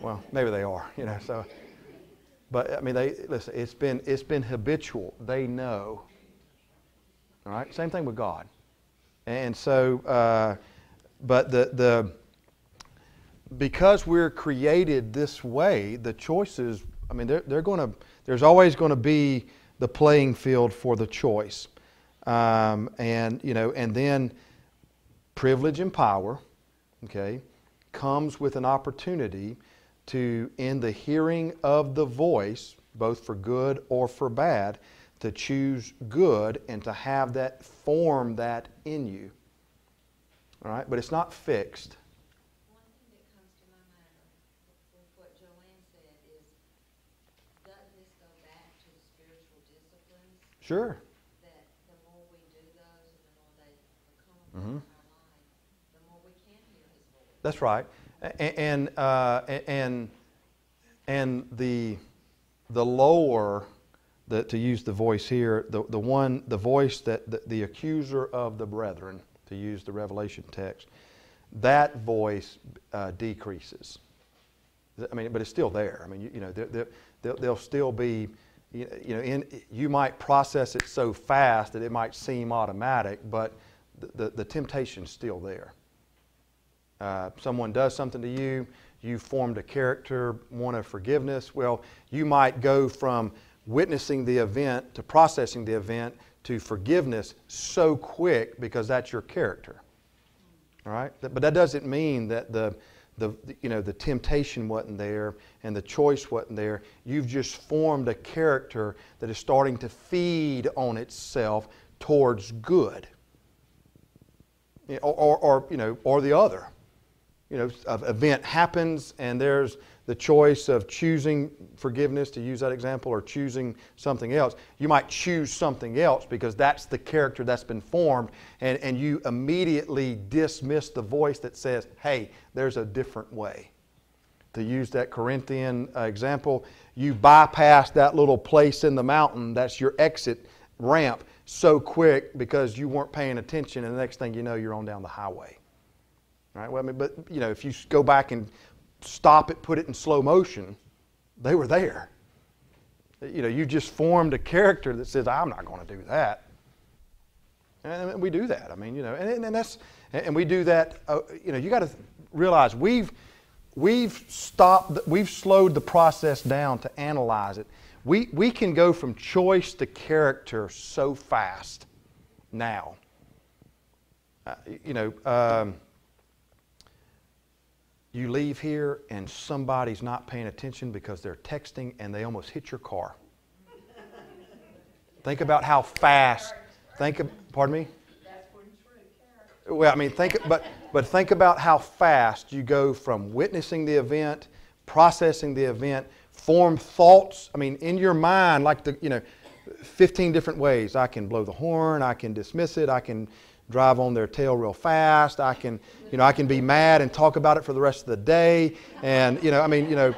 well, maybe they are, you know, so. But I mean, they, listen, it's been, it's been habitual. They know. All right? Same thing with God. And so, uh, but the, the, because we're created this way, the choices, I mean, they're, they're going to, there's always going to be the playing field for the choice. Um, and, you know, and then privilege and power, okay, comes with an opportunity to, in the hearing of the voice, both for good or for bad, to choose good and to have that form that in you. All right? But it's not fixed. One thing that comes to my mind with what Joanne said is, doesn't this go back to the spiritual disciplines? Sure. That the more we do those and the more they become a Mhm. our life, the more we can hear his voice. That's right. And, uh, and, and the, the lower, the, to use the voice here, the, the one, the voice that the, the accuser of the brethren, to use the Revelation text, that voice uh, decreases. I mean, but it's still there. I mean, you, you know, there'll still be, you you know, in, you might process it so fast that it might seem automatic, but the, the, the temptation's still there. Uh, someone does something to you, you formed a character, one of forgiveness. Well, you might go from witnessing the event to processing the event to forgiveness so quick because that's your character. All right? But that doesn't mean that the, the, you know, the temptation wasn't there and the choice wasn't there. You've just formed a character that is starting to feed on itself towards good. Or, or, or, you know, or the other you know, event happens and there's the choice of choosing forgiveness, to use that example, or choosing something else, you might choose something else because that's the character that's been formed, and, and you immediately dismiss the voice that says, hey, there's a different way. To use that Corinthian uh, example, you bypass that little place in the mountain, that's your exit ramp, so quick because you weren't paying attention, and the next thing you know, you're on down the highway. Right? Well, I mean, but you know, if you go back and stop it, put it in slow motion, they were there. You know, you just formed a character that says, "I'm not going to do that," and we do that. I mean, you know, and, and that's and we do that. Uh, you know, you got to realize we've we've stopped, we've slowed the process down to analyze it. We we can go from choice to character so fast now. Uh, you know. Um, you leave here and somebody's not paying attention because they're texting and they almost hit your car. think about how fast. Think, of, pardon me. Well, I mean, think, but but think about how fast you go from witnessing the event, processing the event, form thoughts. I mean, in your mind, like the you know, 15 different ways. I can blow the horn. I can dismiss it. I can drive on their tail real fast. I can, you know, I can be mad and talk about it for the rest of the day. And, you know, I mean, you know,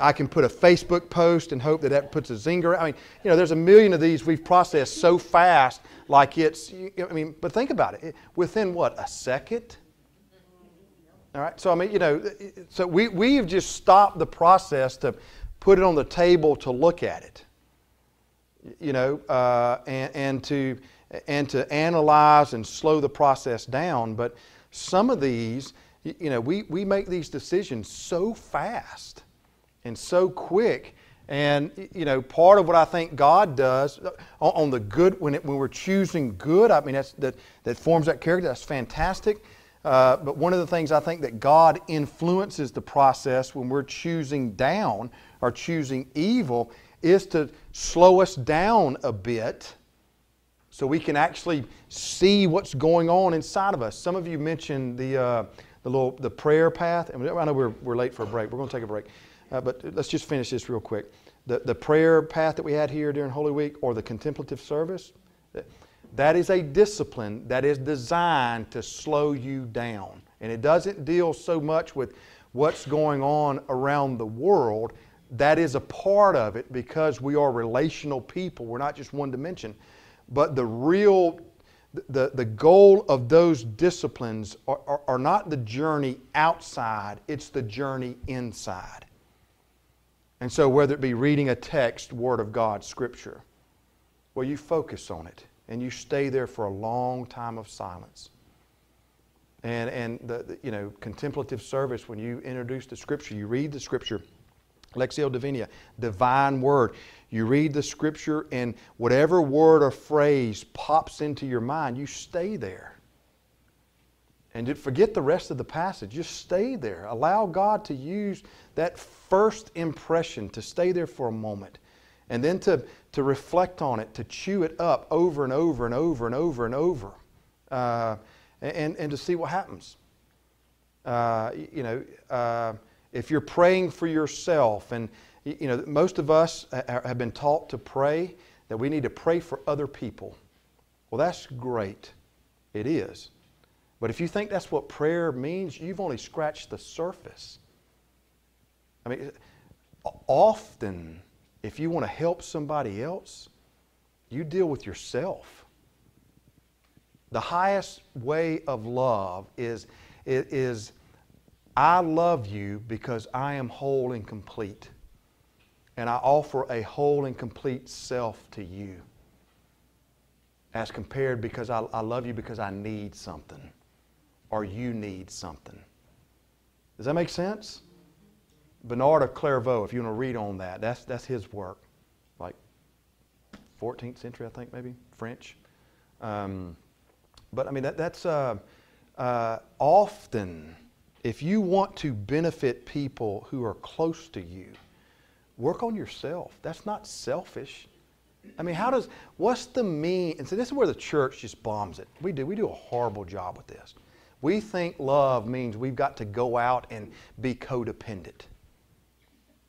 I can put a Facebook post and hope that that puts a zinger. I mean, you know, there's a million of these we've processed so fast, like it's, I mean, but think about it. Within what, a second? All right, so I mean, you know, so we, we've just stopped the process to put it on the table to look at it, you know, uh, and, and to, and to analyze and slow the process down. But some of these, you know, we, we make these decisions so fast and so quick. And, you know, part of what I think God does on, on the good, when, it, when we're choosing good, I mean, that's, that, that forms that character, that's fantastic. Uh, but one of the things I think that God influences the process when we're choosing down or choosing evil is to slow us down a bit so we can actually see what's going on inside of us. Some of you mentioned the, uh, the little the prayer path. And I know we're, we're late for a break. We're going to take a break. Uh, but let's just finish this real quick. The, the prayer path that we had here during Holy Week or the contemplative service, that is a discipline that is designed to slow you down. And it doesn't deal so much with what's going on around the world. That is a part of it because we are relational people. We're not just one dimension. But the real, the, the goal of those disciplines are, are, are not the journey outside, it's the journey inside. And so, whether it be reading a text, Word of God, Scripture, well, you focus on it. and you stay there for a long time of silence. And, and the, the, you know, contemplative service, when you introduce the scripture, you read the scripture, Lectio Divina, divine word. You read the scripture, and whatever word or phrase pops into your mind, you stay there. And forget the rest of the passage. Just stay there. Allow God to use that first impression to stay there for a moment. And then to, to reflect on it, to chew it up over and over and over and over and over. Uh, and, and to see what happens. Uh, you know, uh, if you're praying for yourself, and you know, most of us have been taught to pray that we need to pray for other people. Well, that's great. It is. But if you think that's what prayer means, you've only scratched the surface. I mean, often, if you want to help somebody else, you deal with yourself. The highest way of love is, is I love you because I am whole and complete. And I offer a whole and complete self to you. As compared because I, I love you because I need something or you need something. Does that make sense? Bernard of Clairvaux, if you want to read on that, that's, that's his work. Like 14th century, I think, maybe, French. Um, but I mean, that, that's uh, uh, often, if you want to benefit people who are close to you, work on yourself. That's not selfish. I mean, how does, what's the mean? And so this is where the church just bombs it. We do, we do a horrible job with this. We think love means we've got to go out and be codependent.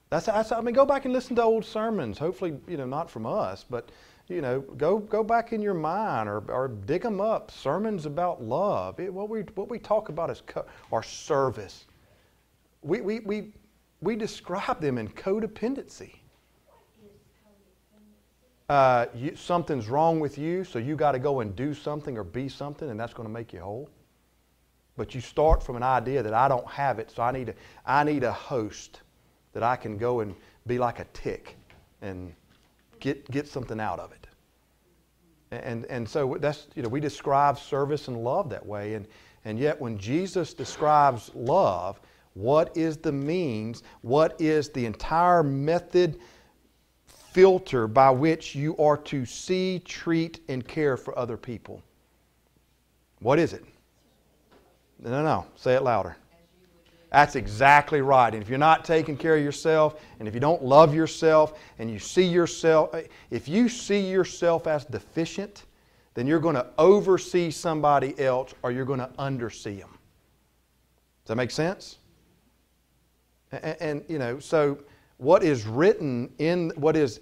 That's, that's, I mean, go back and listen to old sermons. Hopefully, you know, not from us, but you know, go, go back in your mind or, or dig them up. Sermons about love. It, what, we, what we talk about is co- our service. We, we, we, we describe them in codependency. Uh, you, something's wrong with you, so you got to go and do something or be something, and that's going to make you whole. But you start from an idea that I don't have it, so I need a, I need a host that I can go and be like a tick and get, get something out of it. And, and so that's, you know, we describe service and love that way. And, and yet, when Jesus describes love, what is the means? What is the entire method, filter by which you are to see, treat, and care for other people? What is it? No, no, say it louder. That's exactly right. And if you're not taking care of yourself, and if you don't love yourself, and you see yourself, uh, if you see yourself as deficient, then you're going to oversee somebody else or you're going to undersee them. Does that make sense? And, and you know, so what is written in what is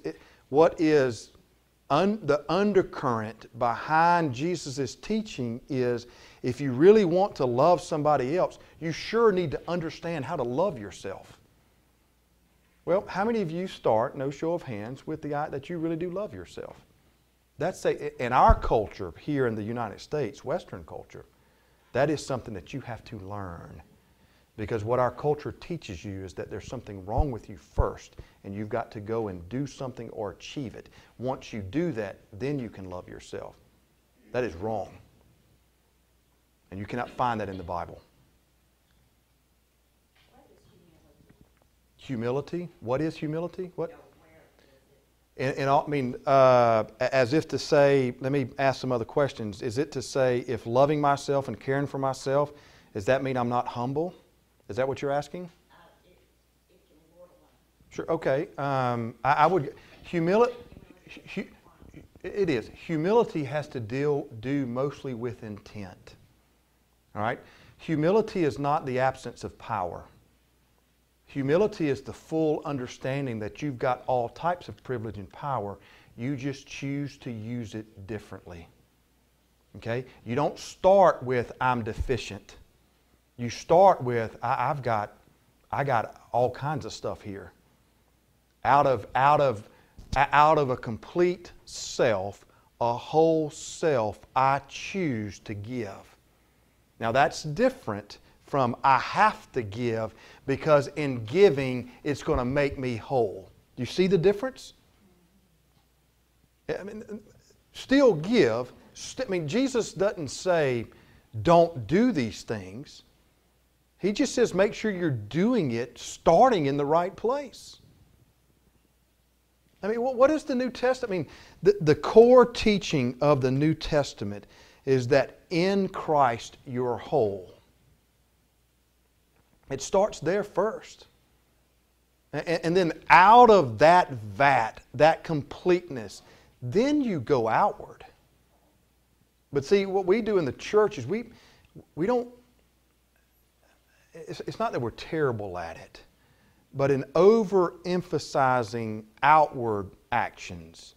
what is un, the undercurrent behind Jesus' teaching is if you really want to love somebody else, you sure need to understand how to love yourself. Well, how many of you start, no show of hands, with the idea that you really do love yourself? That's a, in our culture here in the United States, Western culture, that is something that you have to learn. Because what our culture teaches you is that there's something wrong with you first, and you've got to go and do something or achieve it. Once you do that, then you can love yourself. That is wrong. And you cannot find that in the Bible. Humility? What is humility? What? And, and I mean, uh, as if to say, let me ask some other questions. Is it to say, if loving myself and caring for myself, does that mean I'm not humble? Is that what you're asking? Sure. Okay. Um, I, I, would humility. Hu, it is humility has to deal do mostly with intent. All right. Humility is not the absence of power. Humility is the full understanding that you've got all types of privilege and power. You just choose to use it differently. Okay? You don't start with, I'm deficient. You start with, I, have got, I got all kinds of stuff here. Out of, out of, out of a complete self, a whole self, I choose to give. Now that's different from I have to give because in giving it's going to make me whole. Do you see the difference? I mean, still give. I mean, Jesus doesn't say, don't do these things. He just says, make sure you're doing it starting in the right place. I mean, what, is the New Testament? I mean, the, the core teaching of the New Testament is that in Christ you're whole. It starts there first. And, and then out of that vat, that completeness, then you go outward. But see, what we do in the church is we, we don't, it's, it's not that we're terrible at it, but in overemphasizing outward actions,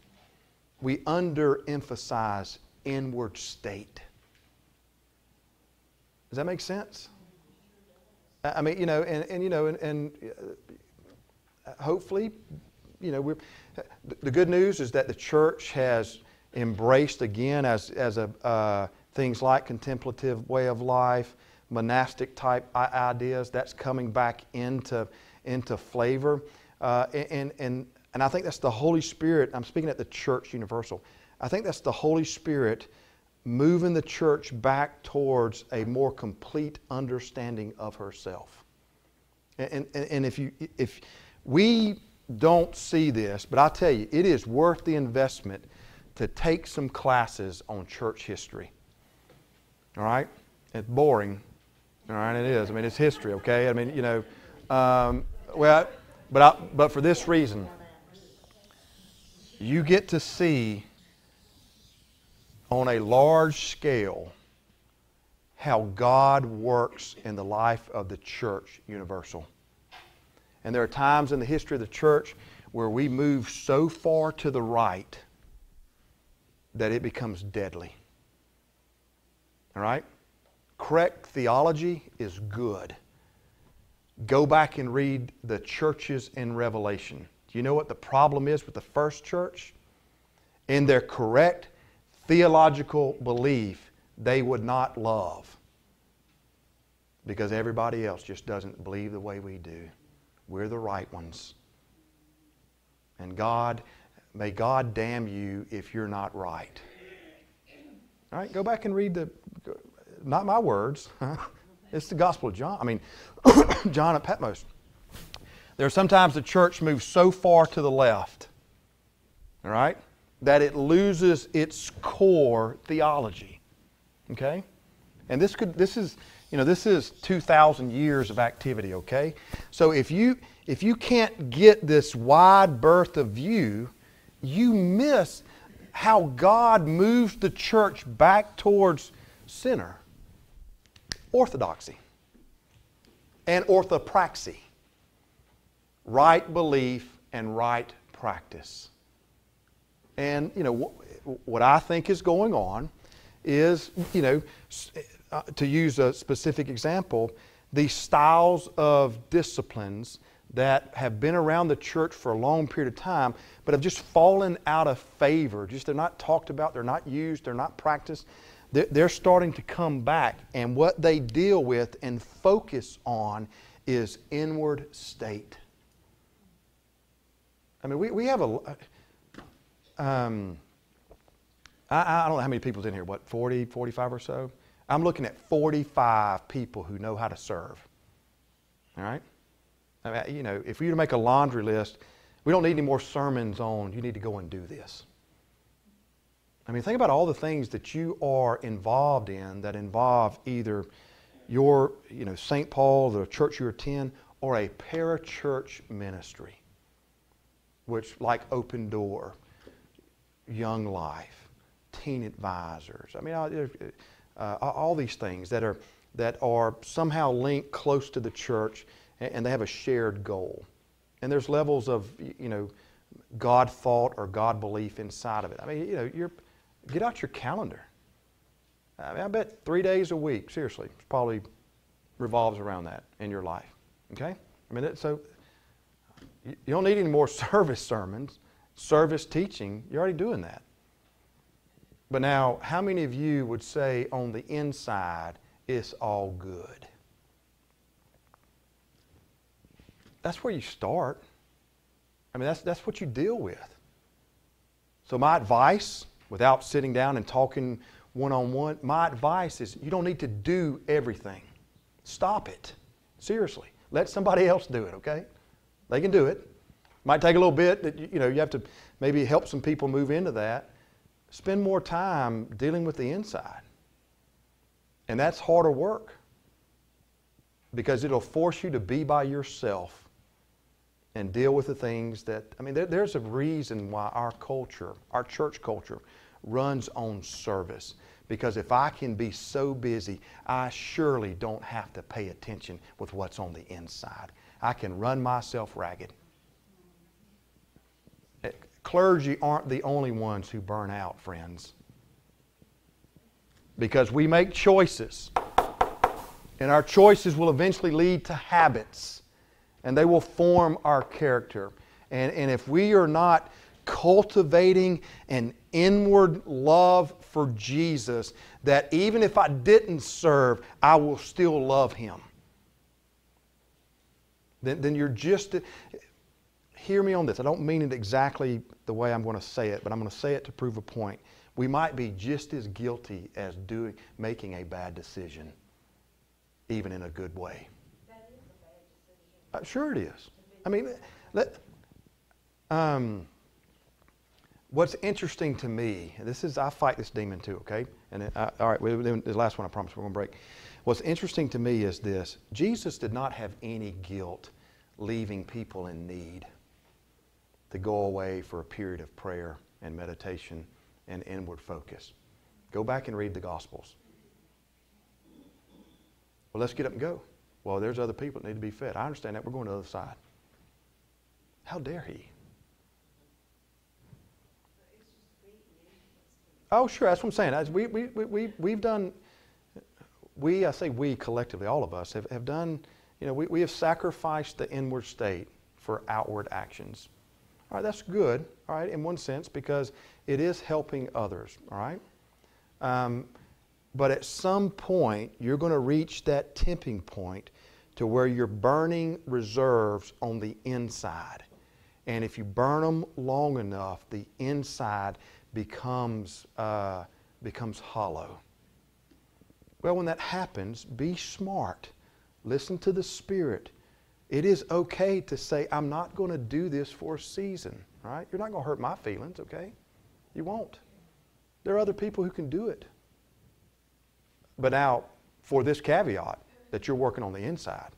we underemphasize inward state. Does that make sense? I mean, you know, and, and you know, and, and uh, hopefully, you know, we're, the good news is that the church has embraced again as, as a, uh, things like contemplative way of life, monastic type ideas. That's coming back into, into flavor. Uh, and, and, and I think that's the Holy Spirit. I'm speaking at the church universal. I think that's the Holy Spirit moving the church back towards a more complete understanding of herself. And, and, and if, you, if we don't see this, but I tell you, it is worth the investment to take some classes on church history. All right? It's boring. All right, it is. I mean, it's history, okay? I mean, you know, um, well, but, I, but for this reason, you get to see on a large scale how God works in the life of the church universal. And there are times in the history of the church where we move so far to the right that it becomes deadly. All right? Correct theology is good. Go back and read the churches in Revelation. Do you know what the problem is with the first church? In their correct theological belief, they would not love because everybody else just doesn't believe the way we do. We're the right ones. And God, may God damn you if you're not right. All right, go back and read the, not my words, it's the Gospel of John. I mean, John at Patmos. There are sometimes the church moves so far to the left, all right, that it loses its core theology. Okay? And this could this is you know this is 2000 years of activity, okay? So if you if you can't get this wide berth of view, you miss how God moves the church back towards center. Orthodoxy and orthopraxy. Right belief and right practice. And, you know, what I think is going on is, you know, uh, to use a specific example, these styles of disciplines that have been around the church for a long period of time, but have just fallen out of favor. Just they're not talked about, they're not used, they're not practiced. They're, starting to come back, and what they deal with and focus on is inward state. I mean, we, we have a um, I, I don't know how many people's in here, what, 40, 45 or so? I'm looking at 45 people who know how to serve. All right? I mean, you know, if we were to make a laundry list, we don't need any more sermons on you need to go and do this. I mean, think about all the things that you are involved in that involve either your, you know, St. Paul, the church you attend, or a parachurch ministry, which like Open Door, Young Life, Teen Advisors. I mean, uh, all these things that are, that are somehow linked close to the church and they have a shared goal. And there's levels of, you know, God thought or God belief inside of it. I mean, you know, you're, get out your calendar. I mean, I bet three days a week, seriously, probably revolves around that in your life. Okay? I mean, so you don't need any more service sermons service teaching, you're already doing that. But now, how many of you would say on the inside, it's all good? That's where you start. I mean, that's, that's what you deal with. So, my advice without sitting down and talking one on one, my advice is you don't need to do everything. Stop it. Seriously. Let somebody else do it, okay? They can do it. Might take a little bit that you know you have to maybe help some people move into that. Spend more time dealing with the inside. And that's harder work because it'll force you to be by yourself and deal with the things that, I mean, there, there's a reason why our culture, our church culture, runs on service. Because if I can be so busy, I surely don't have to pay attention with what's on the inside. I can run myself ragged. Eh, clergy aren't the only ones who burn out, friends. Because we make choices. And our choices will eventually lead to habits. And they will form our character. And, and if we are not cultivating an inward love for Jesus, that even if I didn't serve, I will still love Him, then, then you're just. Hear me on this. I don't mean it exactly the way I'm going to say it, but I'm going to say it to prove a point. We might be just as guilty as doing, making a bad decision even in a good way. That is a bad decision. Uh, sure, it is. I mean, let, um, what's interesting to me, and this is, I fight this demon too, okay? And uh, all right, the last one I promise we're going to break. What's interesting to me is this Jesus did not have any guilt leaving people in need to go away for a period of prayer and meditation and inward focus. Go back and read the Gospels. Well, let's get up and go. Well, there's other people that need to be fed. I understand that. We're going to the other side. How dare he? Oh, sure. That's what I'm saying. We, we, we, we've done, we, I say we collectively, all of us, have, have done, you know, we, we have sacrificed the inward state for outward actions. All right, that's good, all right, in one sense, because it is helping others, all right? Um, but at some point, you're going to reach that tipping point to where you're burning reserves on the inside. And if you burn them long enough, the inside becomes, uh, becomes hollow. Well, when that happens, be smart. Listen to the Spirit. It is okay to say, I'm not going to do this for a season, right? You're not going to hurt my feelings, okay? You won't. There are other people who can do it. But now, for this caveat, that you're working on the inside.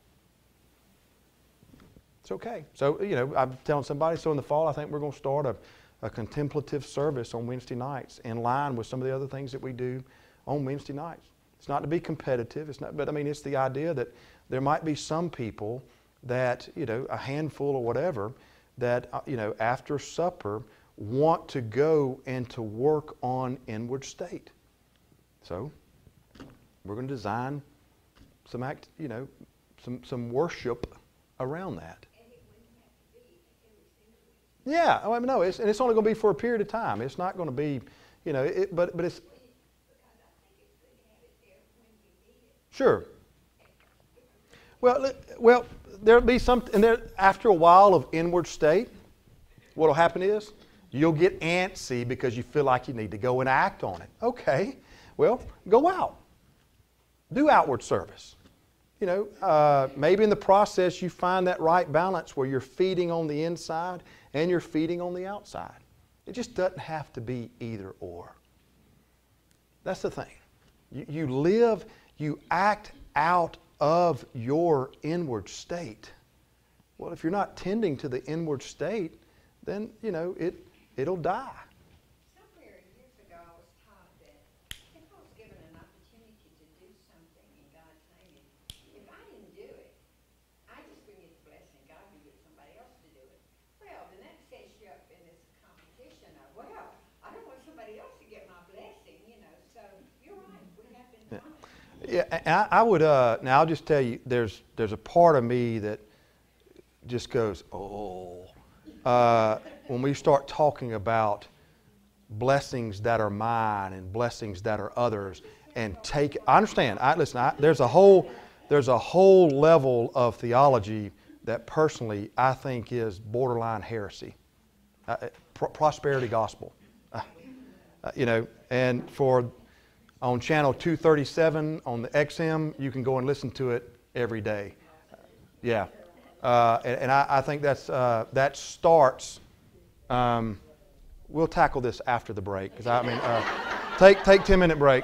It's okay. So, you know, I'm telling somebody, so in the fall, I think we're going to start a, a contemplative service on Wednesday nights in line with some of the other things that we do on Wednesday nights. It's not to be competitive, it's not, but I mean, it's the idea that there might be some people that, you know, a handful or whatever, that, uh, you know, after supper want to go and to work on inward state. So, we're going to design some act, you know, some, some worship around that. Yeah, I mean, no, it's, and it's only going to be for a period of time. It's not going to be, you know, it, but, but it's. Sure. Well, well, there'll be some, and there, after a while of inward state, what'll happen is you'll get antsy because you feel like you need to go and act on it. Okay, well, go out do outward service. You know, uh, maybe in the process you find that right balance where you're feeding on the inside and you're feeding on the outside. It just doesn't have to be either or. That's the thing. You, you live, you act out of your inward state. Well, if you're not tending to the inward state, then, you know, it, it'll die. Yeah, I, I would. Uh, now I'll just tell you, there's there's a part of me that just goes, oh, uh, when we start talking about blessings that are mine and blessings that are others, and take. I understand. I listen. I, there's a whole there's a whole level of theology that personally I think is borderline heresy, uh, uh prosperity gospel. Uh, Uh, you know, and for on channel 237 on the XM, you can go and listen to it every day. Yeah, uh, and, and I, I think that's uh, that starts. Um, we'll tackle this after the break because I mean, uh, take take 10 minute break.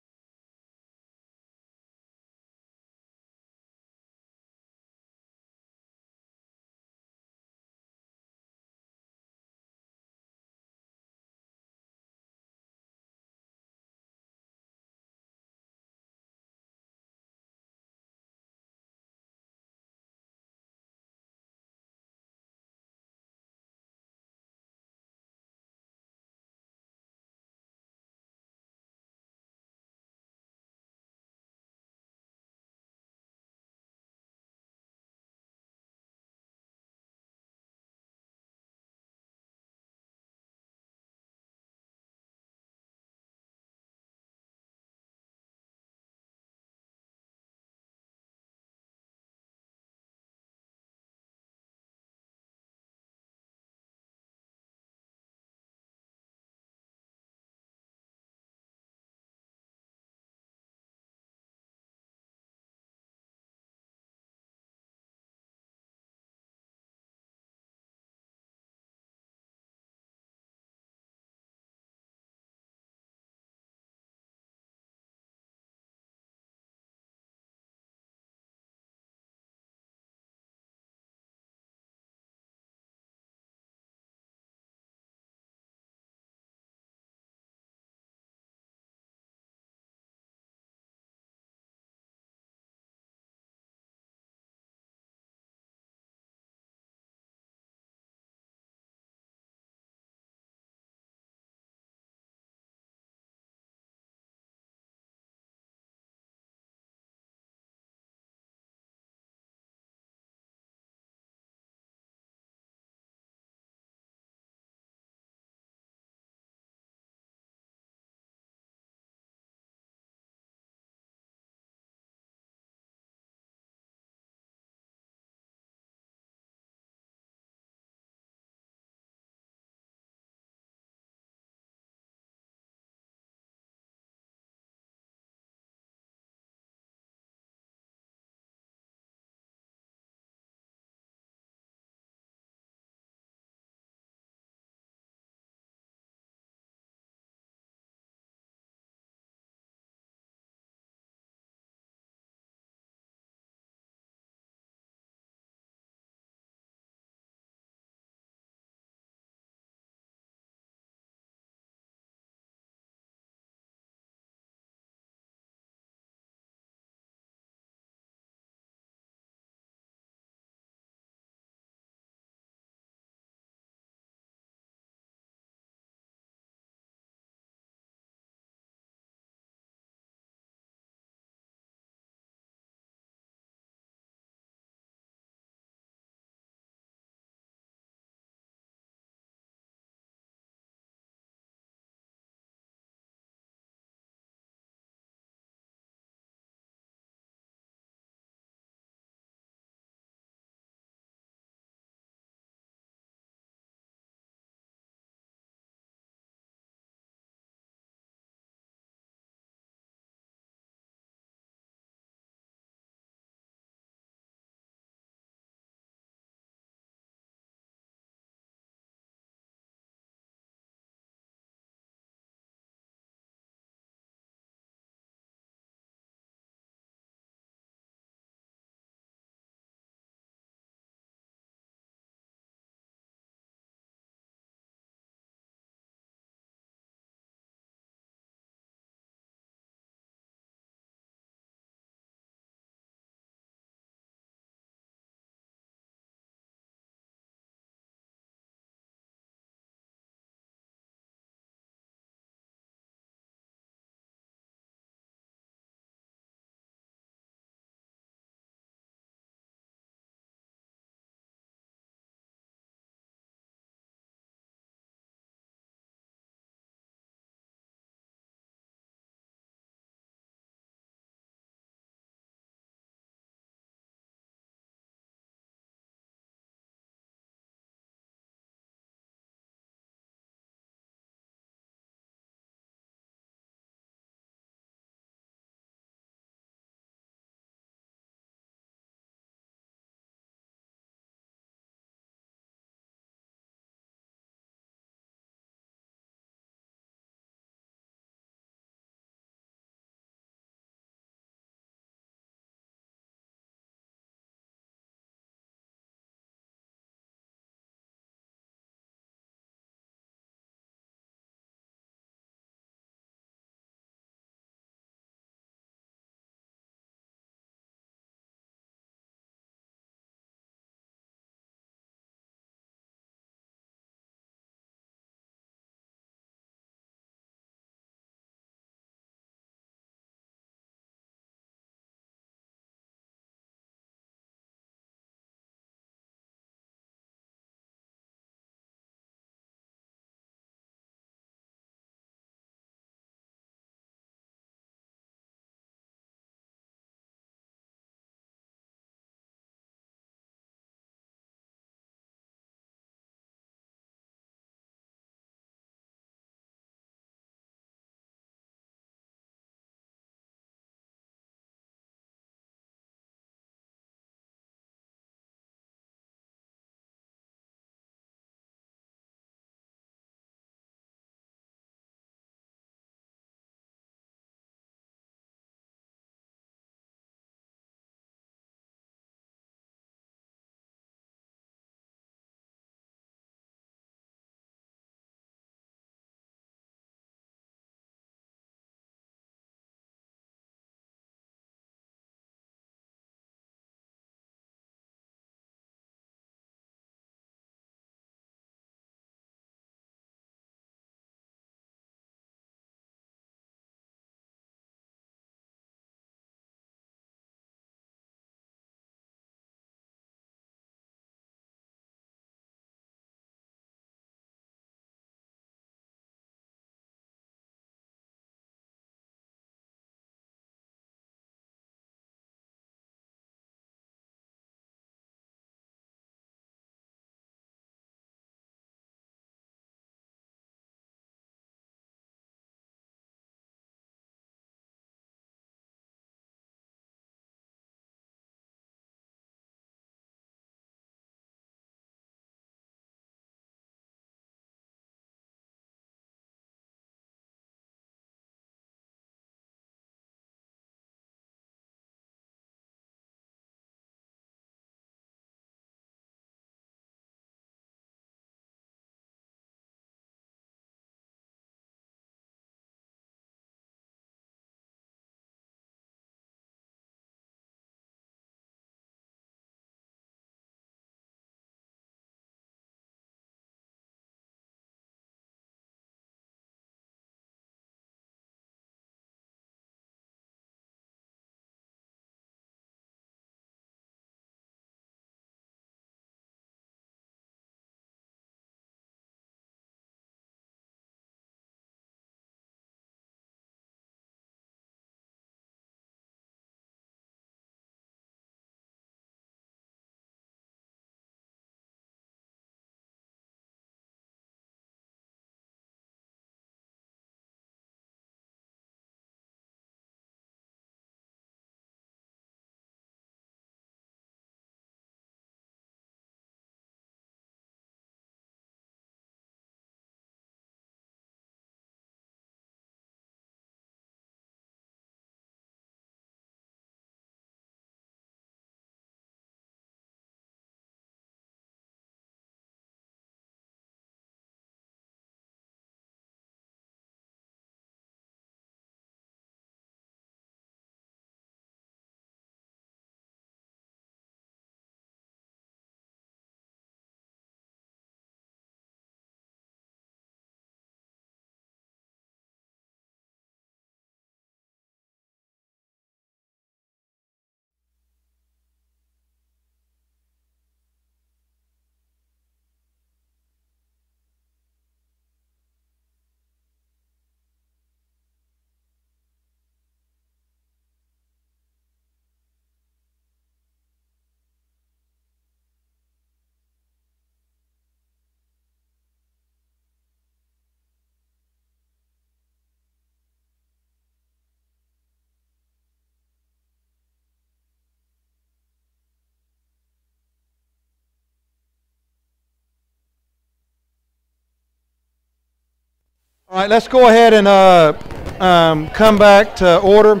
All right, let's go ahead and uh, um, come back to order.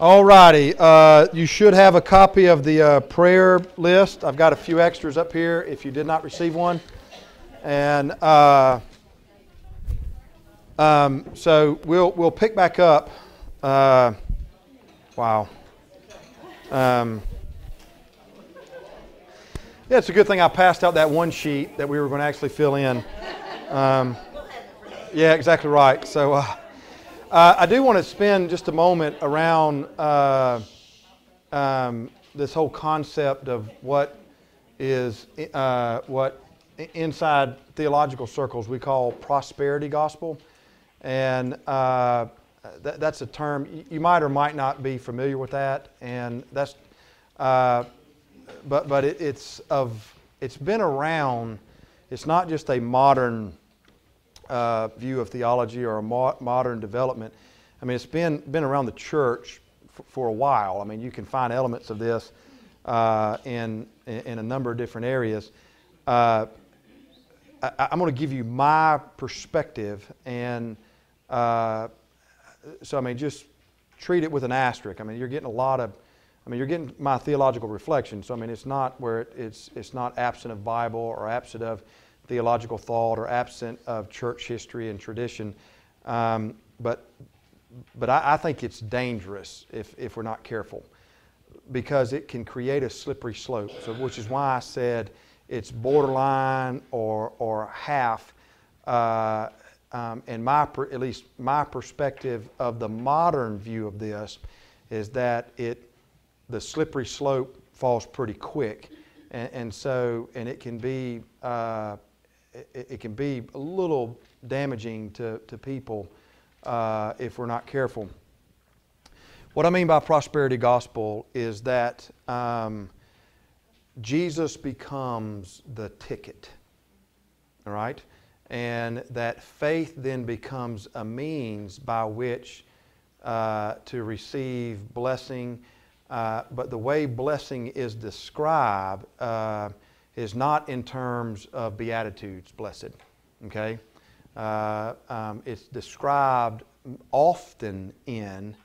All righty, uh, you should have a copy of the uh, prayer list. I've got a few extras up here if you did not receive one. And uh, um, so we'll, we'll pick back up. Uh, wow. Um, yeah, it's a good thing I passed out that one sheet that we were going to actually fill in. Um, yeah, exactly right. So uh, uh, I do want to spend just a moment around uh, um, this whole concept of what is uh, what inside theological circles we call prosperity gospel, and uh, that, that's a term you might or might not be familiar with that, and that's uh, but but it, it's of it's been around. It's not just a modern uh, view of theology or a mo- modern development. I mean, it's been been around the church for a while. I mean, you can find elements of this uh, in in a number of different areas. Uh, I, am going to give you my perspective, and uh, so I mean, just treat it with an asterisk. I mean, you're getting a lot of I mean, you're getting my theological reflection. So, I mean, it's not where it, it's, it's not absent of Bible or absent of theological thought or absent of church history and tradition. Um, but but I, I, think it's dangerous if, if we're not careful because it can create a slippery slope. So, which is why I said it's borderline or, or half. Uh, um, and my, at least my perspective of the modern view of this is that it the slippery slope falls pretty quick. And, and so, and it can be, uh, it, it, can be a little damaging to, to people uh, if we're not careful. What I mean by prosperity gospel is that um, Jesus becomes the ticket, all right? And that faith then becomes a means by which uh, to receive blessing uh, but the way blessing is described uh, is not in terms of Beatitudes, blessed. Okay? Uh, um, it's described often in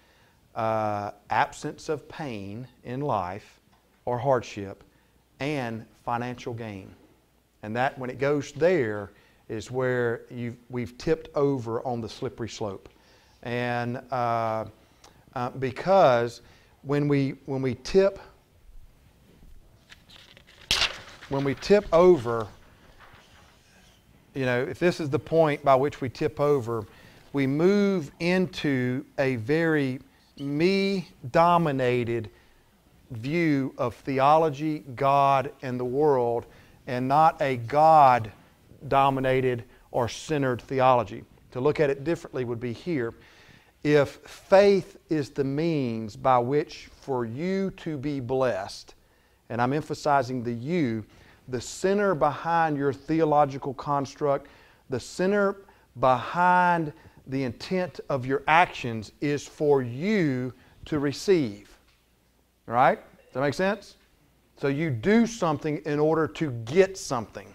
uh, absence of pain in life or hardship and financial gain. And that, when it goes there, is where we've tipped over on the slippery slope. And uh, because when we, when we tip, when we tip over, you know, if this is the point by which we tip over, we move into a very me dominated view of theology, God, and the world, and not a God dominated or centered theology. To look at it differently would be here if faith is the means by which for you to be blessed, and I'm emphasizing the you, the center behind your theological construct, the center behind the intent of your actions is for you to receive. All right? Does that make sense? So you do something in order to get something.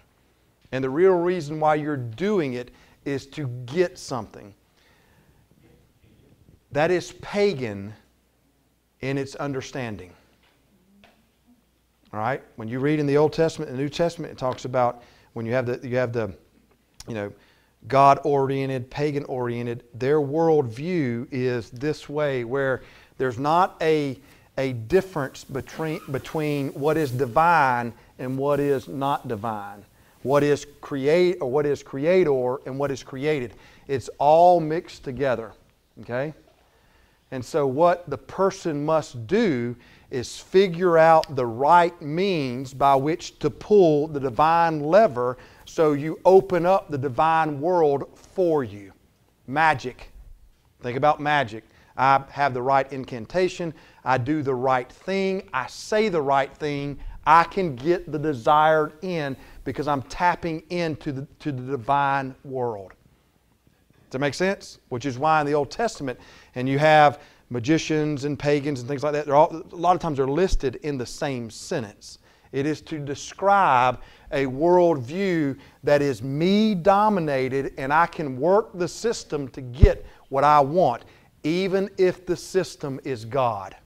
And the real reason why you're doing it is to get something. That is pagan in its understanding. All right? When you read in the Old Testament and the New Testament, it talks about when you have the, you have the you know, God oriented, pagan oriented, their worldview is this way, where there's not a, a difference between, between what is divine and what is not divine. What is create or what is creator and what is created. It's all mixed together. Okay? And so, what the person must do is figure out the right means by which to pull the divine lever so you open up the divine world for you. Magic. Think about magic. I have the right incantation. I do the right thing. I say the right thing. I can get the desired end because I'm tapping into the, to the divine world. Does that make sense? Which is why in the Old Testament, and you have magicians and pagans and things like that, all, a lot of times they're listed in the same sentence. It is to describe a worldview that is me dominated and I can work the system to get what I want, even if the system is God.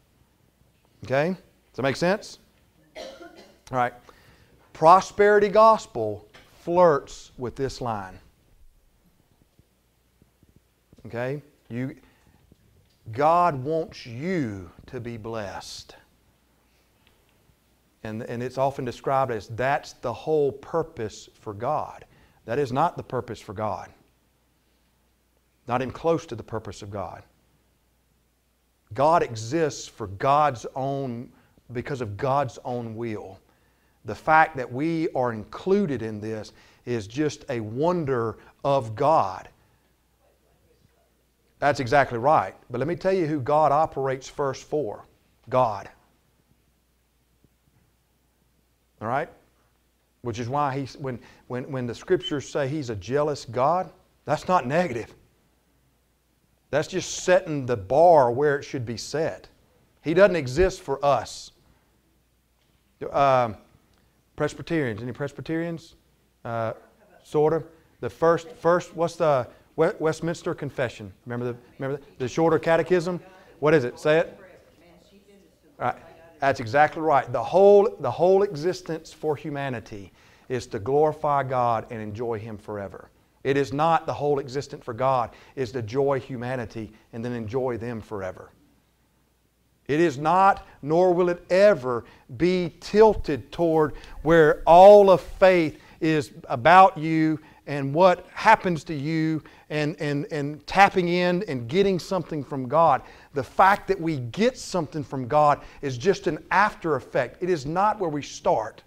Okay? Does that make sense? All right. Prosperity gospel flirts with this line. Okay? You, God wants you to be blessed. And, and it's often described as that's the whole purpose for God. That is not the purpose for God. Not even close to the purpose of God. God exists for God's own, because of God's own will. The fact that we are included in this is just a wonder of God. That's exactly right. But let me tell you who God operates first for God. All right? Which is why he's, when, when, when the scriptures say he's a jealous God, that's not negative. That's just setting the bar where it should be set. He doesn't exist for us. Um, Presbyterians, any Presbyterians? Uh, sort of. The first, first, what's the Westminster Confession? Remember the, remember the, the shorter catechism? What is it? Say it. Right. That's exactly right. The whole, the whole existence for humanity is to glorify God and enjoy Him forever. It is not the whole existence for God, is to joy humanity and then enjoy them forever. It is not, nor will it ever be tilted toward where all of faith is about you and what happens to you and, and, and tapping in and getting something from God. The fact that we get something from God is just an after effect, it is not where we start.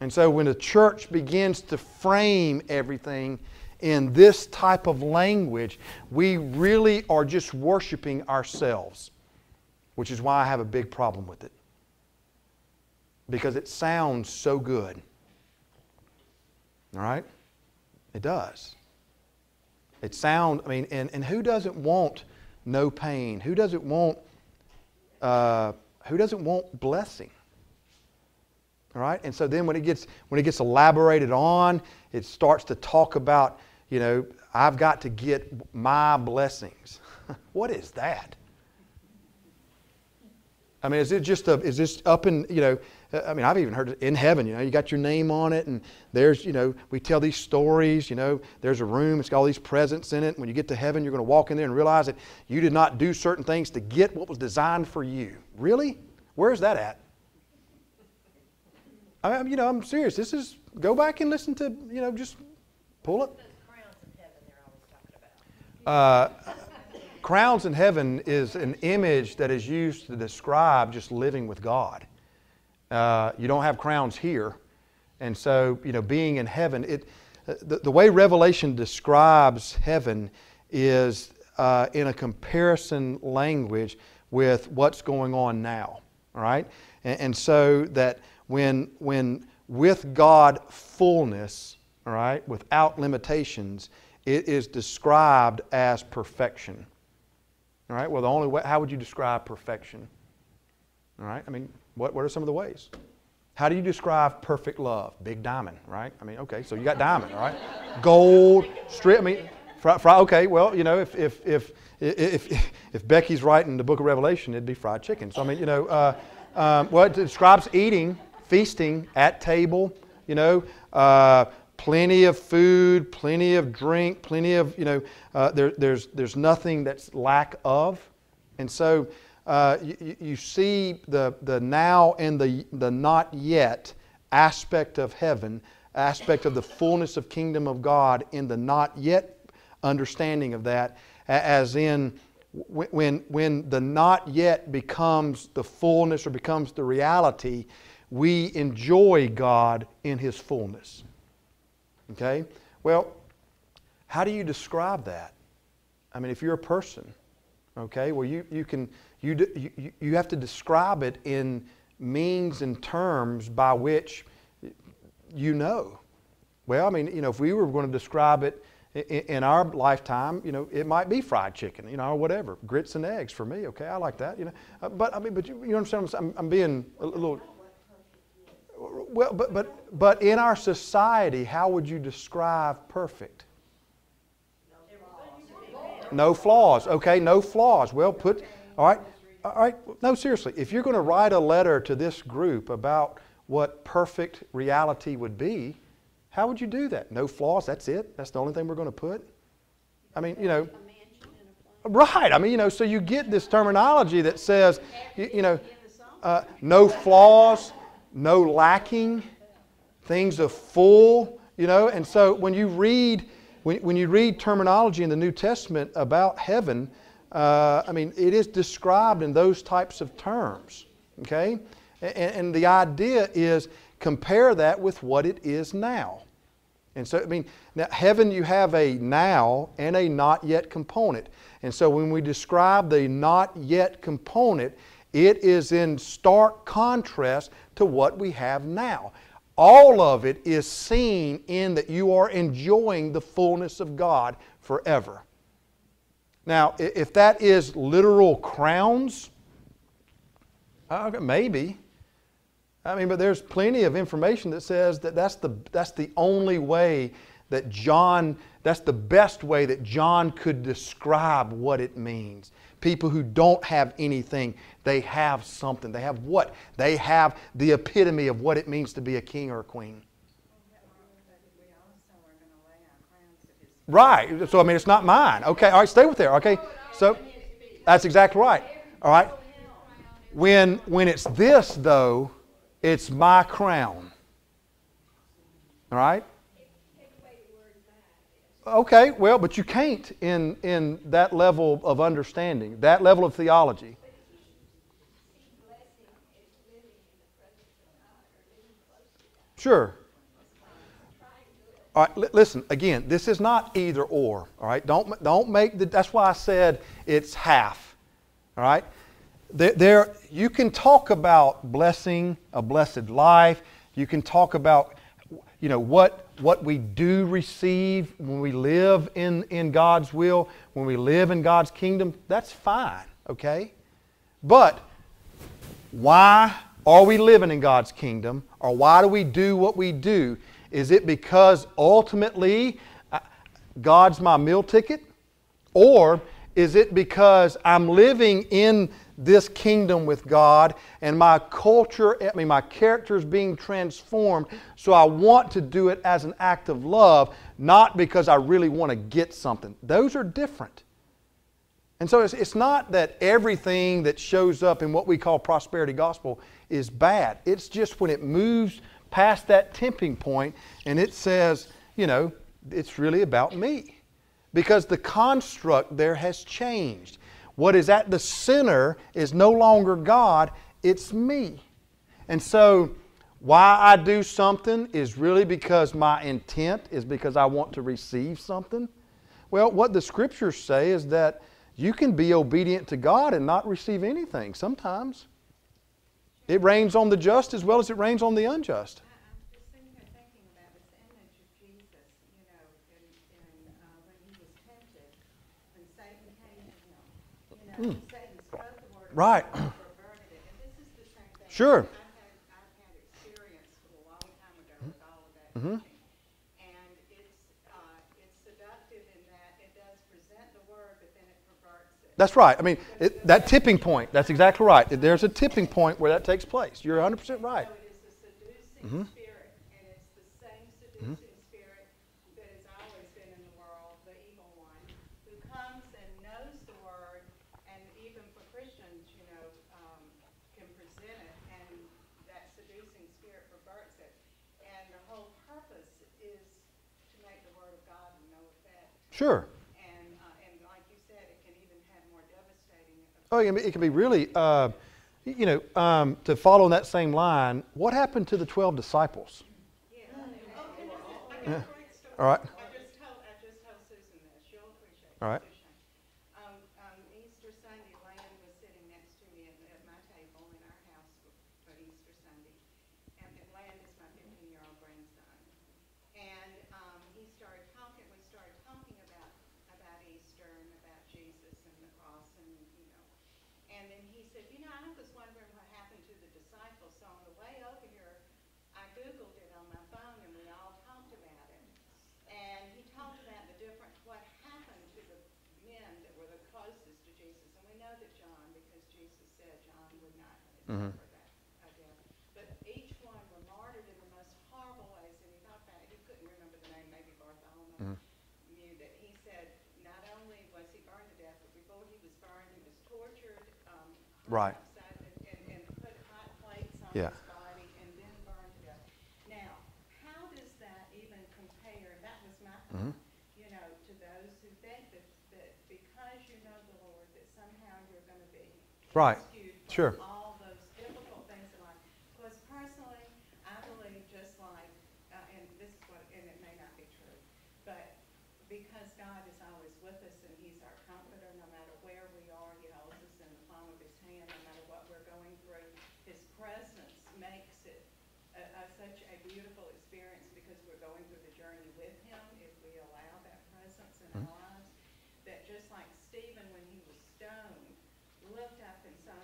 And so when the church begins to frame everything in this type of language, we really are just worshiping ourselves, which is why I have a big problem with it. Because it sounds so good. All right? It does. It sounds, I mean, and, and who doesn't want no pain? Who doesn't want, uh, who doesn't want blessing? All right? And so then when it gets when it gets elaborated on, it starts to talk about, you know, I've got to get my blessings. what is that? I mean, is it just a, is this up in, you know, I mean, I've even heard it in heaven, you know, you got your name on it, and there's, you know, we tell these stories, you know, there's a room, it's got all these presents in it. When you get to heaven, you're going to walk in there and realize that you did not do certain things to get what was designed for you. Really? Where's that at? I mean, you know, I'm serious. This is, go back and listen to, you know, just pull it. Uh, crowns in heaven is an image that is used to describe just living with God. Uh, you don't have crowns here. And so, you know, being in heaven, it, the, the way Revelation describes heaven is uh, in a comparison language with what's going on now. All right? And, and so that when, when with God fullness, all right, without limitations, it is described as perfection. All right, well, the only way, how would you describe perfection? All right, I mean, what, what are some of the ways? How do you describe perfect love? Big diamond, right? I mean, okay, so you got diamond, right? Gold, strip, I mean, fry, okay, well, you know, if, if, if, if, if Becky's writing the book of Revelation, it'd be fried chicken. So, I mean, you know, uh, um, well, it describes eating, feasting at table, you know, uh, plenty of food, plenty of drink, plenty of, you know, uh, there, there's, there's nothing that's lack of. And so uh, you, you see the, the now and the, the not yet aspect of heaven, aspect of the fullness of kingdom of God in the not yet understanding of that, as in when, when the not yet becomes the fullness or becomes the reality, we enjoy God in His fullness. Okay? Well, how do you describe that? I mean, if you're a person, okay, well, you, you can, you, you, you have to describe it in means and terms by which you know. Well, I mean, you know, if we were going to describe it i- i- in our lifetime, you know, it might be fried chicken, you know, or whatever, grits and eggs for me. Okay, I like that, you know. Uh, but I mean, but you, you understand? I'm, I'm being a little. Well, but but but in our society, how would you describe perfect? No flaws. Okay, no flaws. Well, put. All right. All right. No, seriously. If you're going to write a letter to this group about what perfect reality would be, how would you do that? No flaws. That's it. That's the only thing we're going to put. I mean, you know. Right. I mean, you know. So you get this terminology that says, you, you know, uh, no flaws, no lacking, things are full. You know. And so when you read when, when you read terminology in the New Testament about heaven, uh, I mean, it is described in those types of terms. Okay? And, and the idea is compare that with what it is now. And so, I mean, now heaven, you have a now and a not yet component. And so, when we describe the not yet component, it is in stark contrast to what we have now. All of it is seen in that you are enjoying the fullness of God forever. Now, if that is literal crowns, maybe. I mean, but there's plenty of information that says that that's the, that's the only way that John, that's the best way that John could describe what it means. People who don't have anything, they have something. They have what? They have the epitome of what it means to be a king or a queen. Right. So, I mean, it's not mine. Okay. All right. Stay with there. Okay. So, that's exactly right. All right. When, when it's this, though, it's my crown. All right? Okay, well, but you can't in, in that level of understanding, that level of theology. Sure. All right, li- listen, again, this is not either or, all right? Don't, don't make the, that's why I said it's half, all right? There, there, you can talk about blessing, a blessed life. You can talk about, you know, what, what we do receive when we live in, in God's will, when we live in God's kingdom. That's fine, okay? But why are we living in God's kingdom or why do we do what we do? Is it because ultimately uh, God's my meal ticket? Or is it because I'm living in this kingdom with God and my culture, I mean, my character is being transformed, so I want to do it as an act of love, not because I really want to get something? Those are different. And so it's, it's not that everything that shows up in what we call prosperity gospel is bad. It's just when it moves past that tipping point and it says, you know, it's really about me. Because the construct there has changed. What is at the center is no longer God, it's me. And so, why I do something is really because my intent is because I want to receive something. Well, what the scriptures say is that you can be obedient to God and not receive anything sometimes. It rains on the just as well as it rains on the unjust. I- I'm just sitting here thinking about this image of Jesus, you know, in, in, uh, when he was tempted, when Satan came to him. You know, Satan spoke the word of Hmm. Right. God and perverted it. And this is the same thing. Sure. I've had, I've had experience a long time ago with all of that Mm-hmm. teaching. And it's, uh, it's seductive in that it does present the word, but then it perverts it. That's right. I mean, it, that tipping point, that's exactly right. There's a tipping point where that takes place. You're 100% right. So it is a seducing Mm-hmm. spirit, and it's the same seducing spirit that has always been in the world, the evil one, who comes and knows the word, and even for Christians, you know, um, can present it, and that seducing spirit perverts it. And the whole purpose is to make the word of God of no. Sure. And, uh, and like you said, it can even have more devastating effects. Oh, it can be, it can be really, uh, you know, um, to follow that same line, what happened to the 12 disciples? Yeah. All right. I just told, I just told Susan this, you'll appreciate this. All right. Susan. Um, um, Easter Sunday, Land was sitting next to me at, at my table in our house for, for Easter Sunday. And and Land is my fifteen-year-old grandson. And, um, he started talking, we started talking And then he said, you know, I was wondering what happened to the disciples. So on the way over here, I Googled it on my phone and we all talked about it. And he talked about the different, what happened to the men that were the closest to Jesus. And we know that John, because Jesus said John would not Mhm. suffer that uh, death. But each one were martyred in the most horrible ways. And he talked about, he couldn't remember the name, maybe Bartholomew Mhm. knew that he said not only was he burned to death, but before he was burned, he was tortured, um, hung Right. and, and, and put hot plates on Yeah. his body and then burned to death. Now, how does that even compare? That was my Mhm. you know, to those who think that, that because you know the Lord, that somehow you're going to be Right. Sure. all those difficult things in life. Because personally, I believe just like, uh, and this is what, and it may not be true, but because God is always with us and He's our comforter, no matter where we are, He holds us in the palm of His hand, no matter what we're going through. His presence makes it a, a, such a beautiful experience because we're going through the journey with Him if we allow that presence in our lives. That just like Stephen, when he was stoned, looked up and saw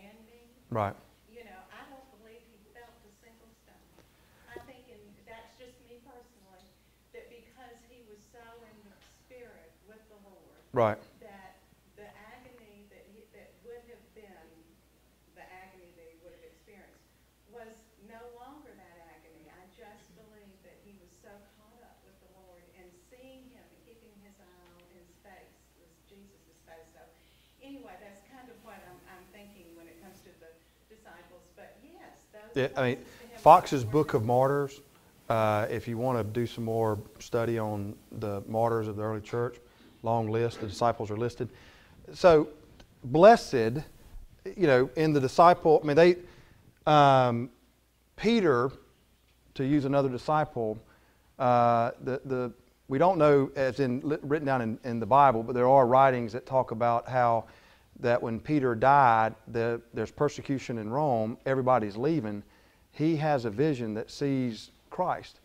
Jesus standing, Right. you know, I don't believe he felt a single stone. I think, and that's just me personally, that because he was so in the spirit with the Lord, Right. that the agony that he, that would have been the agony that he would have experienced was no longer that agony. I just believe that he was so caught up with the Lord and seeing him and keeping his eye on his face, was Jesus' face. So anyway, that's kind of what I'm, I'm thinking when it comes to the disciples. But yes, those Yeah, I mean, closest to him Foxe's Book of Martyrs, uh, if you want to do some more study on the martyrs of the early church, long list, the disciples are listed. So, blessed, you know, in the disciple, I mean, they, um, Peter, to use another disciple, uh, the, the, we don't know as in written down in, in the Bible, but there are writings that talk about how that when Peter died, the, there's persecution in Rome, everybody's leaving. He has a vision that sees Christ.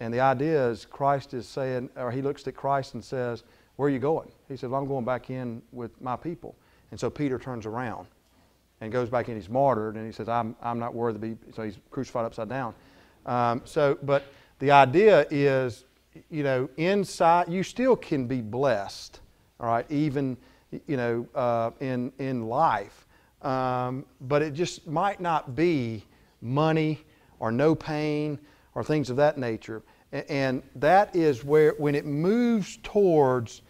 And the idea is Christ is saying, or he looks at Christ and says, Where are you going? He says, well, I'm going back in with my people. And so Peter turns around and goes back in. He's martyred, and he says, I'm, I'm not worthy to be, so he's crucified upside down. Um, so, but the idea is, you know, inside, you still can be blessed, all right, even, you know, uh, in, in life. Um, but it just might not be money or no pain or things of that nature. And that is where, when it moves towards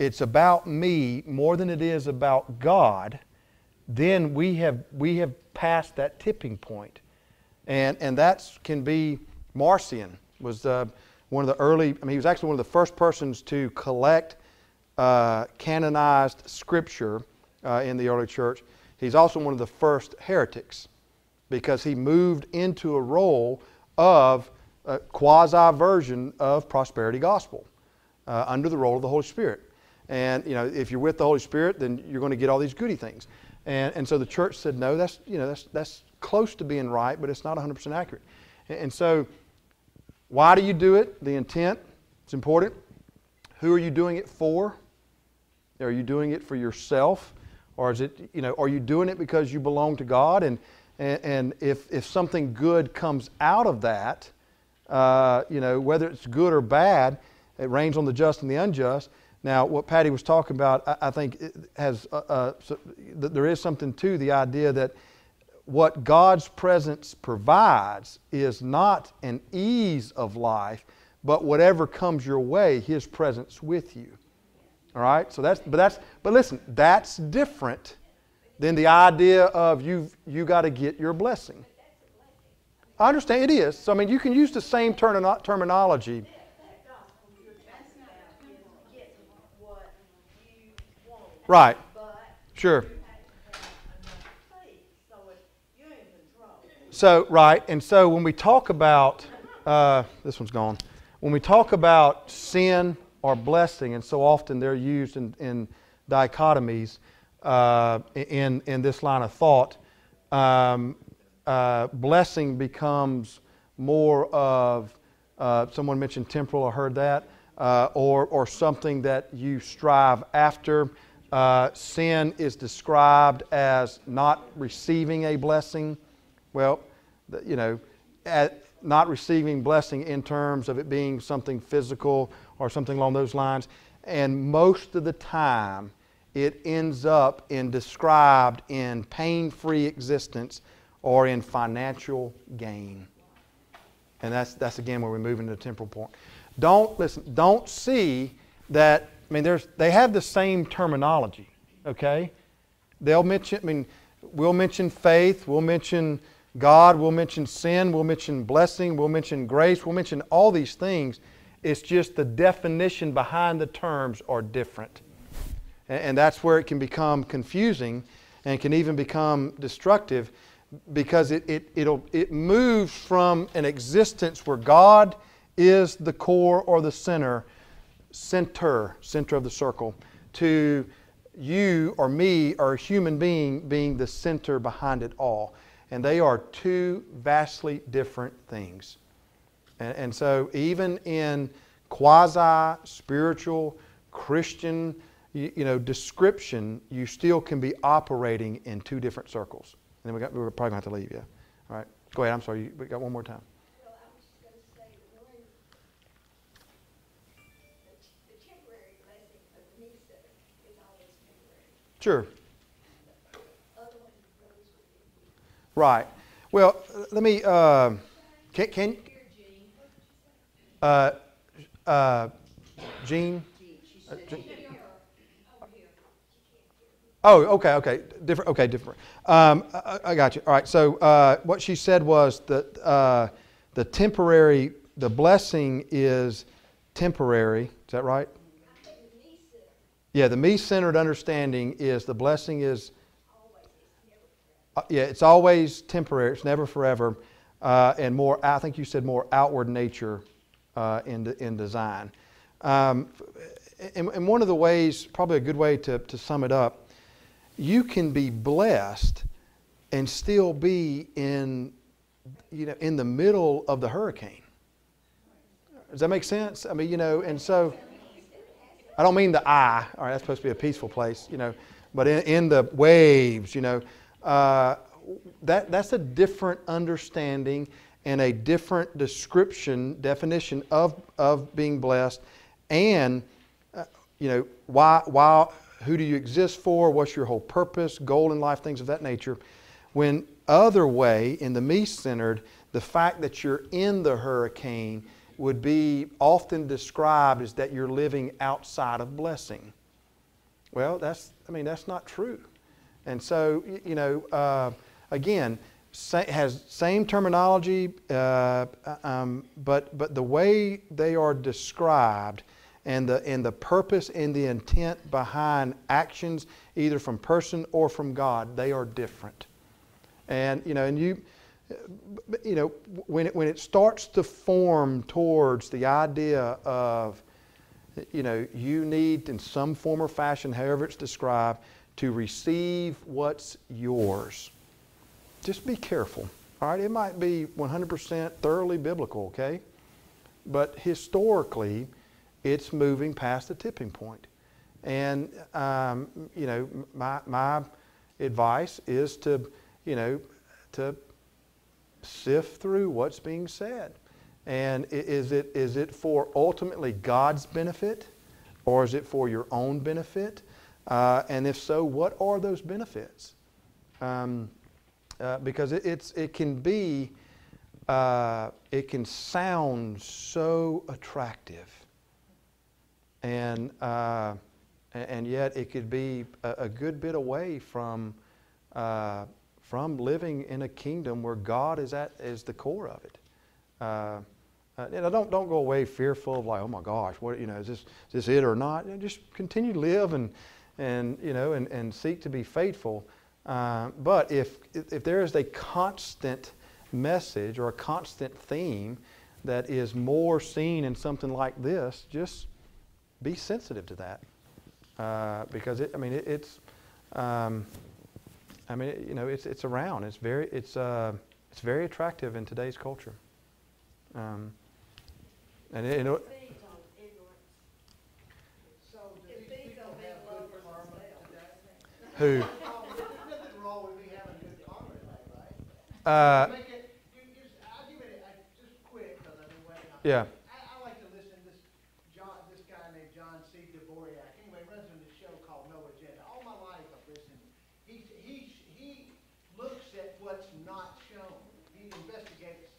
it's about me more than it is about God, then we have, we have passed that tipping point. And, and that can be Marcion was uh, one of the early, I mean, he was actually one of the first persons to collect uh, canonized scripture uh, in the early church. He's also one of the first heretics because he moved into a role of a quasi version of prosperity gospel uh, under the role of the Holy Spirit. And you know, if you're with the Holy Spirit, then you're going to get all these goody things. And, and so the church said, no, that's you know that's that's close to being right, but it's not 100% accurate. And, and so, why do you do it? The intent is important. Who are you doing it for? Are you doing it for yourself, or is it you know are you doing it because you belong to God? And and, and if if something good comes out of that, uh, you know whether it's good or bad, it rains on the just and the unjust. Now, what Patty was talking about, I, I think has uh, uh, so, th- there is something to the idea that what God's presence provides is not an ease of life, but whatever comes your way, His presence with you. All right. So that's but that's but listen, that's different than the idea of you you got to get your blessing. I understand it is. So I mean, you can use the same termino- terminology. Right. Sure. So, right, and so when we talk about, uh, this one's gone. When we talk about sin or blessing, and so often they're used in, in dichotomies uh, in, in this line of thought, um, uh, blessing becomes more of, uh, someone mentioned temporal, I heard that, uh, or, or something that you strive after. Uh, sin is described as not receiving a blessing. Well, you know, at, not receiving blessing in terms of it being something physical or something along those lines. And most of the time, it ends up in described in pain-free existence or in financial gain. And that's, that's again where we move into the temporal point. Don't listen, don't see that, I mean, there's, they have the same terminology, okay? They'll mention, I mean, we'll mention faith, we'll mention God, we'll mention sin, we'll mention blessing, we'll mention grace, we'll mention all these things. It's just the definition behind the terms are different. And, and that's where it can become confusing and can even become destructive because it, it, it'll, it moves from an existence where God is the core or the center, center, center of the circle, to you or me or a human being being the center behind it all. And they are two vastly different things. And, and so, even in quasi spiritual Christian you, you know, description, you still can be operating in two different circles. And then we got, we're probably going to have to leave, yeah. All right. Go ahead. I'm sorry. You, we got one more time. Well, I was just gonna say, the one, the, the temporary blessing of the knee center is always temporary. Sure. Other one goes with it. Right. Well, let me. Uh, can, can uh, uh, Jean? Oh, okay, okay, different. Okay, different. Um, I, I got you. All right. So uh, what she said was that uh, the temporary, the blessing is temporary. Is that right? Yeah. The me-centered understanding is the blessing is. Uh, yeah, it's always temporary. It's never forever, uh, and more. I think you said more outward nature uh, in in design. Um, and, and one of the ways, probably a good way to, to sum it up, you can be blessed and still be in, you know, in the middle of the hurricane. Does that make sense? I mean, you know, and so I don't mean the eye. All right, that's supposed to be a peaceful place, you know, but in, in the waves, you know, uh, that that's a different understanding and a different description definition of of being blessed, and uh, you know why why who do you exist for? What's your whole purpose, goal in life, things of that nature. When other way in the me centered, the fact that you're in the hurricane would be often described as that you're living outside of blessing. Well, that's, I mean, that's not true. And so, you know, uh, again, has same terminology, uh, um, but, but the way they are described and the, and the purpose and the intent behind actions, either from person or from God, they are different. And, you know, and you, you know, when it, when it starts to form towards the idea of, you know, you need in some form or fashion, however it's described, to receive what's yours. Just be careful. All right, it might be 100% thoroughly biblical, okay? But historically, it's moving past the tipping point. And, um, you know, my, my advice is to, you know, to sift through what's being said. And is it, is it for ultimately God's benefit or is it for your own benefit? Uh, and if so, what are those benefits? Um, uh, because it, it's, it can be, uh, it can sound so attractive. And, uh, and yet it could be a, a good bit away from, uh, from living in a kingdom where God is, at, is the core of it. Uh, uh, you know, don't, don't go away fearful of like, oh my gosh, what, you know, is this, is this it or not? You know, just continue to live and, and, you know, and, and seek to be faithful. Uh, but if, if there is a constant message or a constant theme that is more seen in something like this, just be sensitive to that. Uh, because it, I mean, it, it's, um, I mean, you know, it's, it's around. It's very, it's, uh, it's very attractive in today's culture. Um, and it, it, Feeds Uh, on. yeah. I, I like to listen to this John, this guy named John C. Dvorak. Anyway, runs on this show called No Agenda. All my life I've listened. He, he, he looks at what's not shown. He investigates,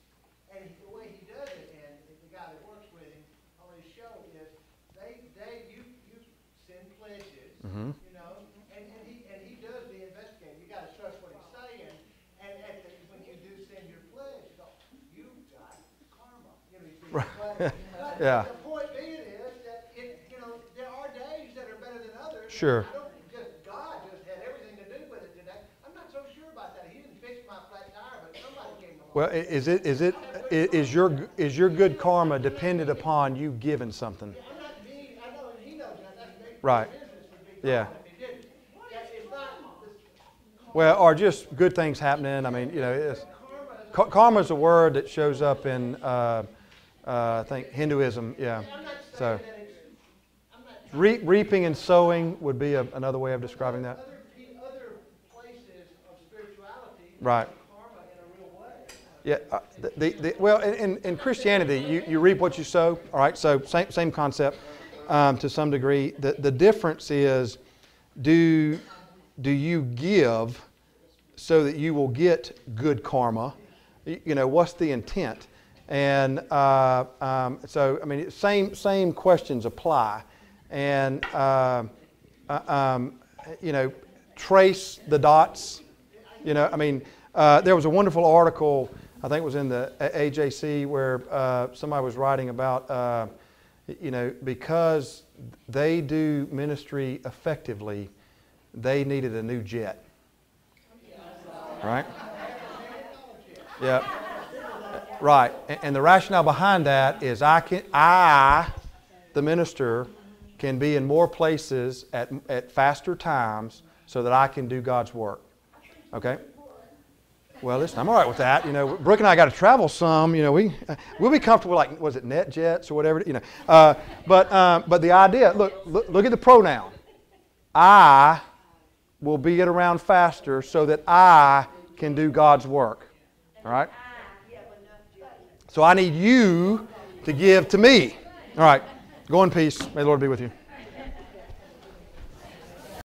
and he- the way he does it, and the guy that works with him on his show is, they, they, you, you send pledges, Mhm. you know, and, and he, and he does the investigating. You gotta trust what he's saying, and at the, when you do send your pledge, you go, you got karma. You know, you Right. but- but Yeah. The point being is that it, you know, there are days that are better than others. Sure. I don't just, God just had everything to do with it today. I'm not so sure about that. He didn't fix my flat tire, but somebody came along. Well, is it is it is your is your good karma dependent upon you giving something? I'm not mean, I know, and he knows that, that's Right. business would be Yeah. gone if he didn't. That- It's not, this Well, or just good things happening. I mean, you know, it's, karma is, Karma is a word that shows up in, uh, uh, I think, Hinduism. Yeah. So, saying that it's, I'm not re- reaping and sowing would be a, another way of describing that. Other, places of spirituality. Right. Karma in a real way. Yeah. Uh, the, the, the, well, in, in, Christianity, you, you reap what you sow. All right. So same same concept um, to some degree. The the difference is, do do you give so that you will get good karma? Y- You know, what's the intent? And uh, um, so, I mean, same same questions apply, and uh, uh, um, you know, trace the dots. You know, I mean, uh, there was a wonderful article, I think it was in the AJC, where uh, somebody was writing about, uh, you know, because they do ministry effectively, they needed a new jet. Right? Yeah. Right. And the rationale behind that is I can, I, the minister, can be in more places at, at faster times so that I can do God's work. Okay? Well, listen, I'm all right with that. You know, Brooke and I got to travel some. You know, we we'll be comfortable like was it NetJets or whatever. You know, uh, but um, but the idea. Look, look look at the pronoun. I will be it around faster so that I can do God's work. All right. So I need you to give to me. All right. Go in peace. May the Lord be with you.